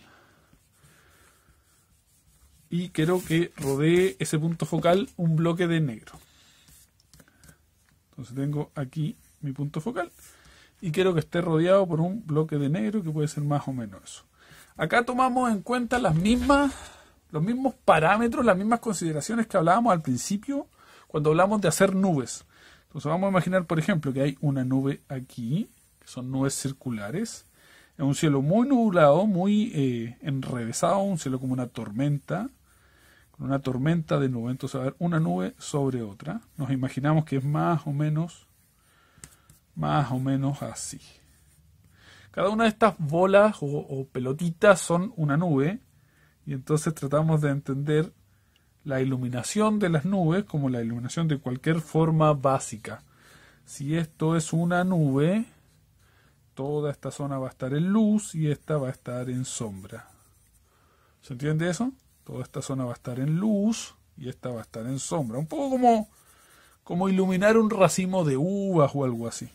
Y quiero que rodee ese punto focal un bloque de negro. Entonces tengo aquí mi punto focal y quiero que esté rodeado por un bloque de negro que puede ser más o menos eso. Acá tomamos en cuenta las mismas, los mismos parámetros, las mismas consideraciones que hablábamos al principio cuando hablamos de hacer nubes, Entonces vamos a imaginar, por ejemplo, que hay una nube aquí, que son nubes circulares, es un cielo muy nublado, muy eh, enrevesado, un cielo como una tormenta, con una tormenta de nubes. Entonces, a ver, una nube sobre otra. Nos imaginamos que es más o menos, más o menos así. Cada una de estas bolas o pelotitas son una nube, y entonces tratamos de entender la iluminación de las nubes como la iluminación de cualquier forma básica. Si esto es una nube, toda esta zona va a estar en luz y esta va a estar en sombra. ¿Se entiende eso? Toda esta zona va a estar en luz y esta va a estar en sombra. Un poco como, como iluminar un racimo de uvas o algo así.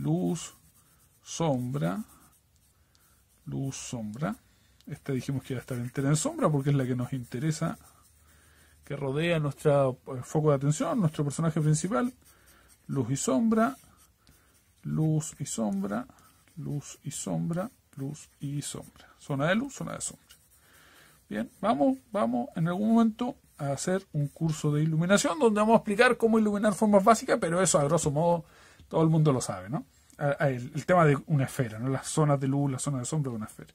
Luz, sombra, luz, sombra. Esta dijimos que iba a estar entera en sombra porque es la que nos interesa que rodea nuestro eh, foco de atención, nuestro personaje principal. Luz y sombra, luz y sombra, luz y sombra, luz y sombra. Zona de luz, zona de sombra. Bien, vamos, vamos en algún momento a hacer un curso de iluminación donde vamos a explicar cómo iluminar formas básicas, pero eso a grosso modo todo el mundo lo sabe, ¿no? El, el tema de una esfera, ¿no? Las zonas de luz, las zonas de sombra de una esfera.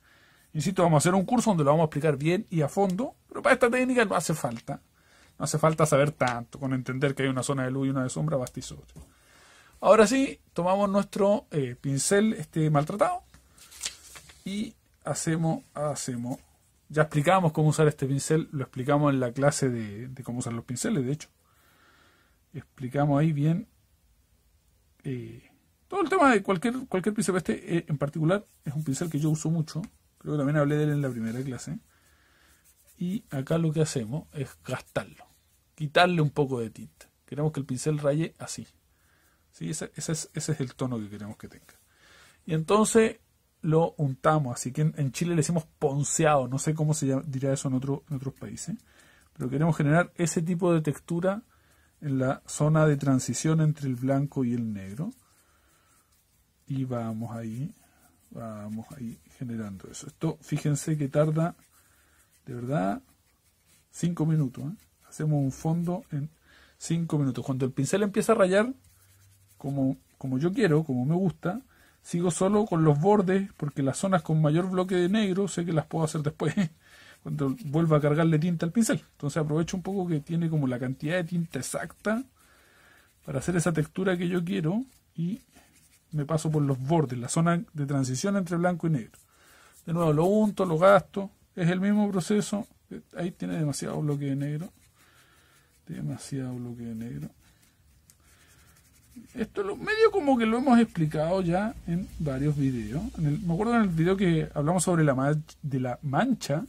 Insisto, vamos a hacer un curso donde lo vamos a explicar bien y a fondo, pero para esta técnica no hace falta no hace falta saber tanto, con entender que hay una zona de luz y una de sombra, basta y. Ahora sí, tomamos nuestro eh, pincel este maltratado y hacemos, hacemos, ya explicamos cómo usar este pincel, lo explicamos en la clase de, cómo usar los pinceles, de hecho. Explicamos ahí bien eh, todo el tema de cualquier, cualquier pincel. Este eh, en particular es un pincel que yo uso mucho, creo que también hablé de él en la primera clase y acá lo que hacemos es gastarlo, quitarle un poco de tinta. Queremos que el pincel raye así. ¿Sí? Ese, es, ese es el tono que queremos que tenga. Y entonces lo untamos, así que en, Chile le decimos ponceado, no sé cómo se dirá eso en, en otros países, pero queremos generar ese tipo de textura en la zona de transición entre el blanco y el negro. Y vamos ahí, vamos ahí generando eso. Esto, fíjense que tarda de verdad, cinco minutos. ¿eh? Hacemos un fondo en cinco minutos. Cuando el pincel empieza a rayar, como, como yo quiero, como me gusta, sigo solo con los bordes, porque las zonas con mayor bloque de negro sé que las puedo hacer después, cuando vuelva a cargarle tinta al pincel. Entonces aprovecho un poco que tiene como la cantidad de tinta exacta para hacer esa textura que yo quiero y me paso por los bordes, la zona de transición entre blanco y negro. De nuevo lo unto, lo gasto, es el mismo proceso. Ahí tiene demasiado bloque de negro. Demasiado bloque de negro. Esto lo, medio como que lo hemos explicado ya en varios videos. me acuerdo en el video que hablamos sobre la, de la mancha,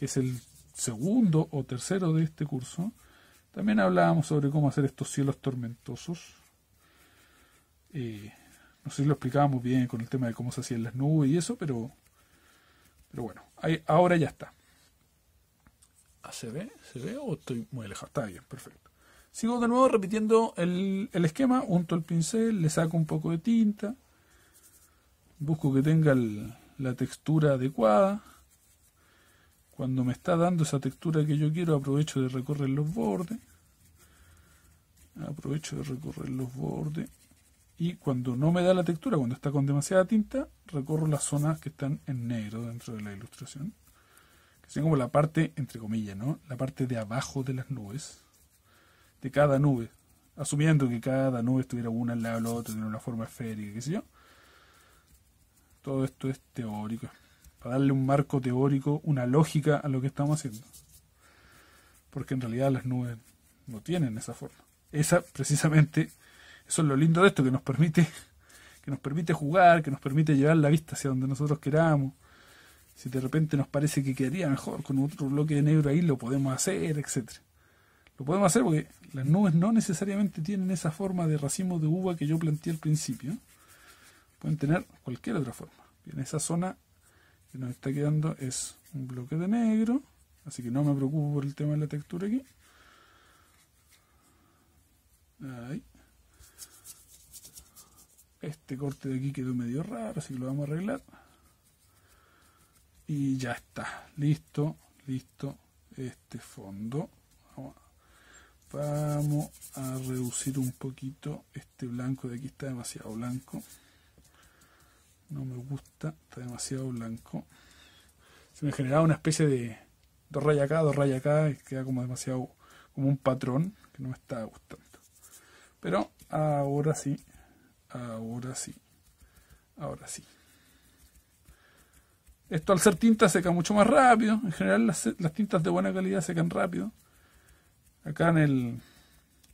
que es el segundo o tercero de este curso. También hablábamos sobre cómo hacer estos cielos tormentosos. Eh, no sé si lo explicábamos bien con el tema de cómo se hacían las nubes y eso, pero pero bueno, ahí, ahora ya está. Ah, ¿Se ve? ¿Se ve o estoy muy alejado? Está bien, perfecto. Sigo de nuevo repitiendo el, el esquema, unto el pincel, le saco un poco de tinta, busco que tenga la textura adecuada. Cuando me está dando esa textura que yo quiero, aprovecho de recorrer los bordes. Aprovecho de recorrer los bordes y cuando no me da la textura, cuando está con demasiada tinta, recorro las zonas que están en negro dentro de la ilustración. Que son como la parte, entre comillas, ¿no? La parte de abajo de las nubes. De cada nube. Asumiendo que cada nube estuviera una al lado de la otra, de una forma esférica, qué sé yo. Todo esto es teórico. Para darle un marco teórico, una lógica a lo que estamos haciendo. Porque en realidad las nubes no tienen esa forma. Esa precisamente eso es lo lindo de esto, que nos permite, que nos permite jugar, que nos permite llevar la vista hacia donde nosotros queramos. Si de repente nos parece que quedaría mejor con otro bloque de negro ahí, lo podemos hacer, etcétera. Lo podemos hacer porque las nubes no necesariamente tienen esa forma de racimo de uva que yo planteé al principio. Pueden tener cualquier otra forma. Bien, esa zona que nos está quedando es un bloque de negro, así que no me preocupo por el tema de la textura aquí. Este corte de aquí quedó medio raro, así que lo vamos a arreglar. Y ya está, listo, listo este fondo. Vamos a reducir un poquito este blanco de aquí, está demasiado blanco. No me gusta, está demasiado blanco. Se me generaba una especie de dos rayas acá, dos rayas acá, y queda como demasiado, como un patrón que no me está gustando. Pero ahora sí, ahora sí, ahora sí. Esto al ser tinta seca mucho más rápido. En general las, las tintas de buena calidad secan rápido. Acá en el...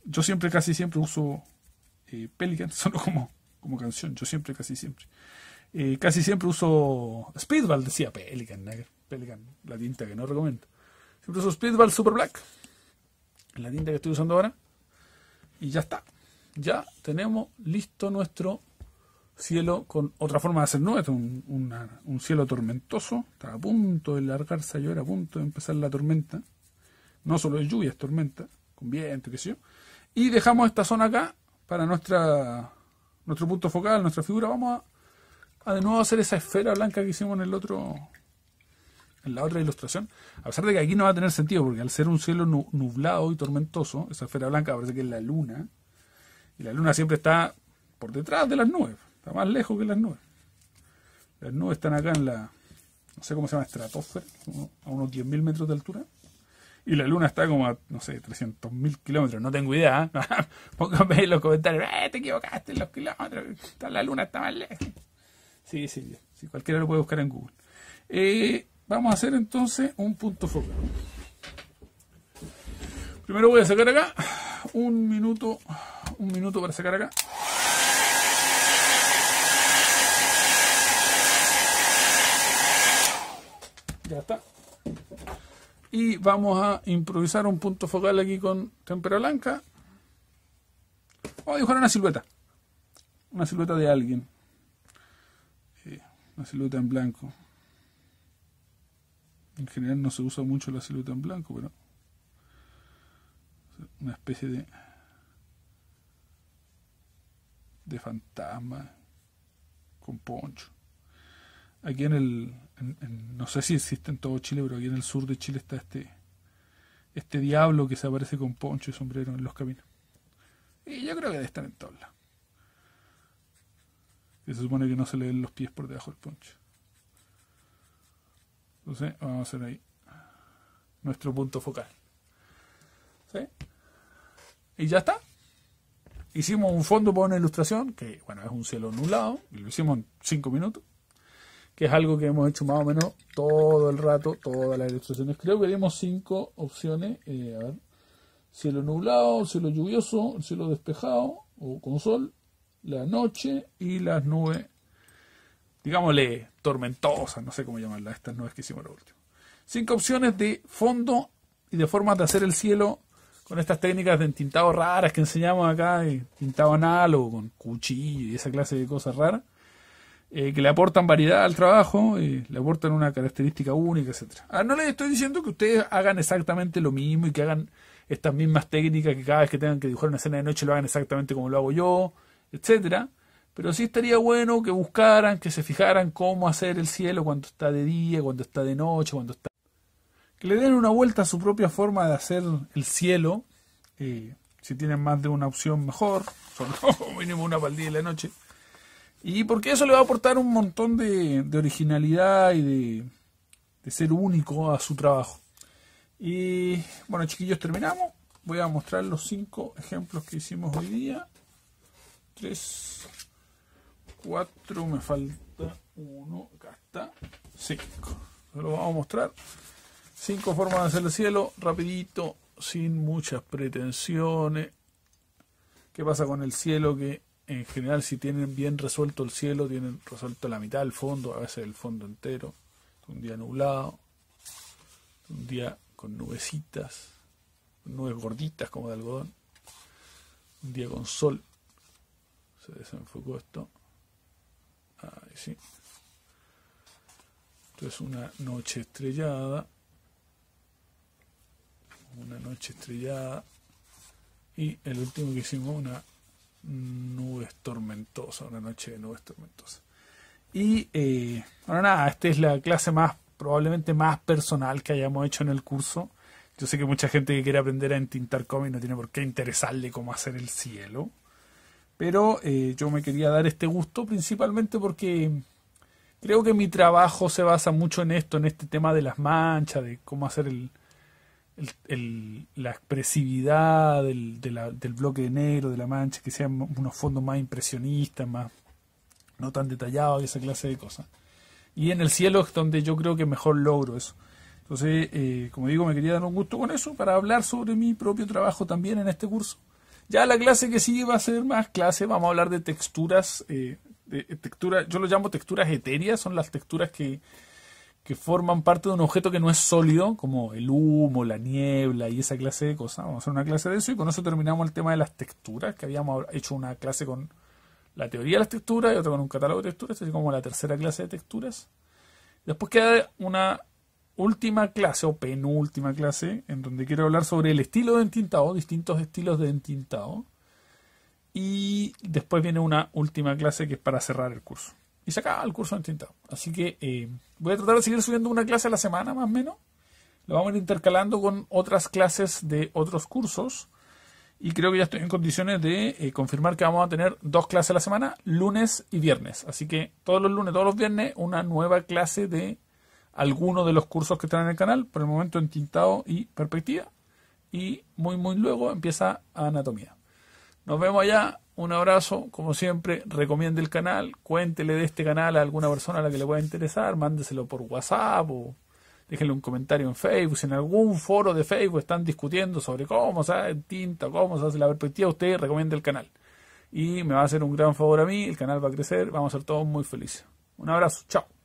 Yo siempre, casi siempre uso eh, Pelican, solo como, como canción. Yo siempre, casi siempre. Eh, casi siempre uso Speedball, decía Pelican, Pelican, la tinta que no recomiendo. Siempre uso Speedball Super Black, la tinta que estoy usando ahora. Y ya está. Ya tenemos listo nuestro cielo con otra forma de hacer nubes, un, un cielo tormentoso. Está a punto de largarse a llover, a punto de empezar la tormenta. No solo es lluvia, es tormenta, con viento, qué sé yo. Y dejamos esta zona acá para nuestra nuestro punto focal, nuestra figura. Vamos a, de nuevo hacer esa esfera blanca que hicimos en el otro en la otra ilustración. A pesar de que aquí no va a tener sentido, porque al ser un cielo nublado y tormentoso, esa esfera blanca parece que es la luna. Y la luna siempre está por detrás de las nubes, está más lejos que las nubes. Las nubes están acá en la, no sé cómo se llama, estratosfera, a unos 10.000 metros de altura. Y la luna está como a, no sé, 300.000 kilómetros, no tengo idea. ¿eh? Pónganme en los comentarios, eh, te equivocaste en los kilómetros, la luna está más lejos. Sí, sí, sí, cualquiera lo puede buscar en Google. Eh, vamos a hacer entonces un punto focal. Primero voy a sacar acá, un minuto, un minuto para sacar acá. Ya está y vamos a improvisar un punto focal aquí con tempera blanca. Vamos a dibujar una silueta. Una silueta de alguien. Una silueta en blanco. En general no se usa mucho la silueta en blanco, pero una especie de de fantasma con poncho aquí en el, no sé si existe en todo Chile, pero aquí en el sur de Chile está este, este diablo que se aparece con poncho y sombrero en los caminos. Y yo creo que debe estar en todos lados. Se supone que no se le ven los pies por debajo del poncho. Entonces, vamos a hacer ahí nuestro punto focal. ¿Sí? Y ya está. Hicimos un fondo para una ilustración, que bueno, es un cielo nublado, y lo hicimos en 5 minutos que es algo que hemos hecho más o menos todo el rato, todas las ilustraciones. Creo que dimos cinco opciones. Eh, cielo nublado, cielo lluvioso, cielo despejado o con sol, la noche y las nubes, digámosle, tormentosas, no sé cómo llamarlas, estas nubes que hicimos lo último. Cinco opciones de fondo y de formas de hacer el cielo con estas técnicas de entintado raras que enseñamos acá, tintado análogo, con cuchillo y esa clase de cosas raras. Eh, que le aportan variedad al trabajo, y le aportan una característica única, etcétera. Ah, no les estoy diciendo que ustedes hagan exactamente lo mismo y que hagan estas mismas técnicas que cada vez que tengan que dibujar una escena de noche lo hagan exactamente como lo hago yo, etcétera. Pero sí estaría bueno que buscaran, que se fijaran cómo hacer el cielo cuando está de día, cuando está de noche, cuando está... Que le den una vuelta a su propia forma de hacer el cielo. Eh, si tienen más de una opción, mejor. Sobre todo mínimo una para el día y la noche. Y porque eso le va a aportar un montón de, originalidad y de, de, ser único a su trabajo. Y bueno, chiquillos, terminamos. Voy a mostrar los cinco ejemplos que hicimos hoy día. Tres, cuatro, me falta uno, acá está, cinco. Lo vamos a mostrar. Cinco formas de hacer el cielo, rapidito, sin muchas pretensiones. ¿Qué pasa con el cielo que en general si tienen bien resuelto el cielo, tienen resuelto la mitad del fondo, a veces el fondo entero, un día nublado, un día con nubecitas, nubes gorditas como de algodón, un día con sol, se desenfocó esto, ahí sí, entonces una noche estrellada, una noche estrellada, y el último que hicimos una nubes tormentosas, una noche de nubes tormentosas. Y eh, bueno, nada, esta es la clase más, probablemente más personal que hayamos hecho en el curso. Yo sé que mucha gente que quiere aprender a entintar cómic no tiene por qué interesarle cómo hacer el cielo. Pero eh, yo me quería dar este gusto principalmente porque creo que mi trabajo se basa mucho en esto, en este tema de las manchas, de cómo hacer el, la expresividad del, del bloque negro, de la mancha, que sean unos fondos más impresionistas, más no tan detallados, esa clase de cosas. Y en el cielo es donde yo creo que mejor logro eso. Entonces, eh, como digo, me quería dar un gusto con eso para hablar sobre mi propio trabajo también en este curso. Ya la clase que sigue va a ser más clase, vamos a hablar de texturas, eh, de, textura, yo lo llamo texturas etéreas, son las texturas que, que forman parte de un objeto que no es sólido, como el humo, la niebla y esa clase de cosas. Vamos a hacer una clase de eso y con eso terminamos el tema de las texturas, que habíamos hecho una clase con la teoría de las texturas y otra con un catálogo de texturas, así como la tercera clase de texturas. Después queda una última clase o penúltima clase en donde quiero hablar sobre el estilo de entintado, distintos estilos de entintado. Y después viene una última clase que es para cerrar el curso. Y se acaba el curso de entintado. Así que eh, voy a tratar de seguir subiendo una clase a la semana más o menos. Lo vamos a ir intercalando con otras clases de otros cursos. Y creo que ya estoy en condiciones de eh, confirmar que vamos a tener dos clases a la semana, lunes y viernes. Así que todos los lunes, todos los viernes, una nueva clase de algunos de los cursos que están en el canal, por el momento en tintado y perspectiva, y muy muy luego empieza anatomía. Nos vemos allá, un abrazo, como siempre, recomiende el canal, cuéntele de este canal a alguna persona a la que le pueda interesar, mándeselo por WhatsApp o déjenle un comentario en Facebook, si en algún foro de Facebook están discutiendo sobre cómo se hace tinta, cómo se hace la perspectiva, usted recomiende el canal. Y me va a hacer un gran favor a mí, el canal va a crecer, vamos a ser todos muy felices. Un abrazo, chao.